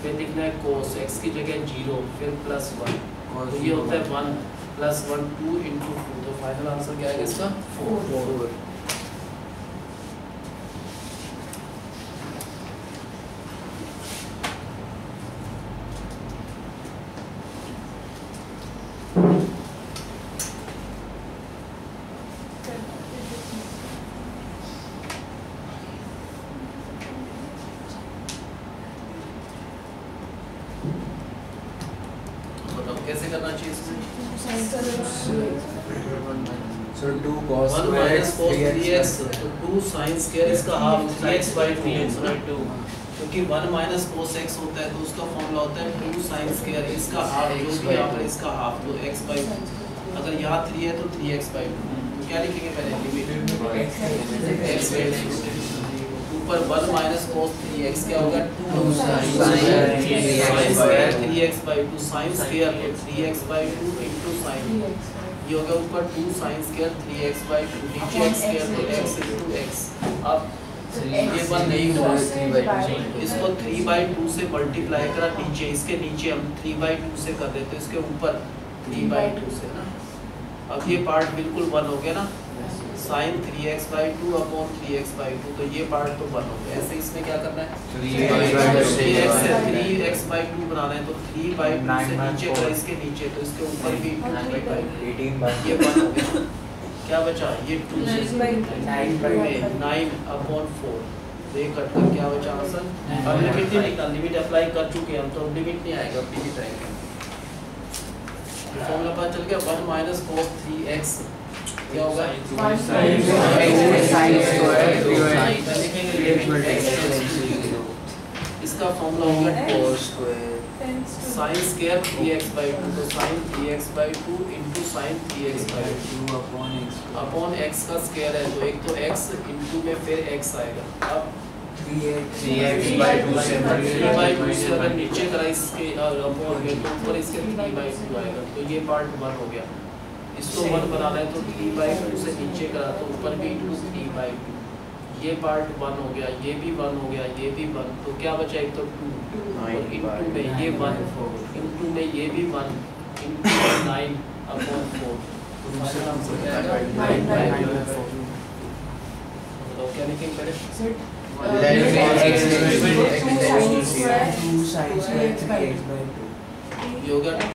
फिर लिखना है कोस एक्स की जगह ज़ीरो फिर प्लस वन तो ये होता है one plus one two into two तो फाइनल आंसर क्या आएगा इसका? फोर बताओ कैसे करना चाहिए इसमें So two cos वन square माइनस x cos 3x three x तो टू साइन स्क्वायर इसका half three x by two होता है क्योंकि वन माइनस कोस एक्स होता है तो उसका फॉर्मूला होता है टू साइन स्क्वायर इसका हाफ़ जो भी यहाँ पर इसका हाफ़ तो एक्स बाई अगर यहाँ थ्री है तो थ्री एक्स बाई टू तो क्या लिखेंगे पहले? लिमिट एक्स बाई ऊपर one minus cos three x क्या होगा? Two sine square three x by two sine square तो three x by two into sine ये होगा ऊपर two sine square three x by two नीचे एक्स स्क्वायर तो x into x अब ये वन नहीं हुआ इसको थ्री बाई टू से मल्टीप्लाई करा नीचे इसके नीचे हम थ्री बाई टू से कर देते इसके ऊपर थ्री बाई टू से ना। अब ये पार्ट बिल्कुल वन हो गया ना। Sine three x by two upon three x by two तो ये पार्ट तो वन हो गया। ऐसे इसमें क्या करना है? Three x three by two बनाना है तो थ्री बाई टू से नीचे का इसके नीचे तो इसके ऊपर भी थ्री बाई 18 by ये वन हो गया। क्या बचा ये two by nine upon four तो ये कट कर क्या बचा आंसर अब लिमिट नहीं निकाल लिमिट अप्लाई कर चुके हम तो लिमिट नहीं आएगा लिमिट आएगा फॉर्मूला पता चल गया one minus cos three x क्या होगा इसका फॉर्मूला होगा cos sine square three x by two तो sine three x by two into sine three x by two upon x upon x का स्क्वायर है तो एक तो x इंटू में फिर x आएगा। अब थ्री बाई टू से अगर नीचे करा इसके अपॉन में तो ऊपर इसके थ्री बाई टू आएगा। तो ये पार्ट वन हो गया। इसको वन बनाना है तो थ्री बाई टू से नीचे करा तो ऊपर भी इंटू थ्री बाई टू ये पार्ट वन हो गया ये भी वन हो गया ये भी वन तो क्या बचा एक तो टू और इंटू में ये वन इंटू में ये भी one into nine upon four तो क्या लिखेंगे पहले ये हो गया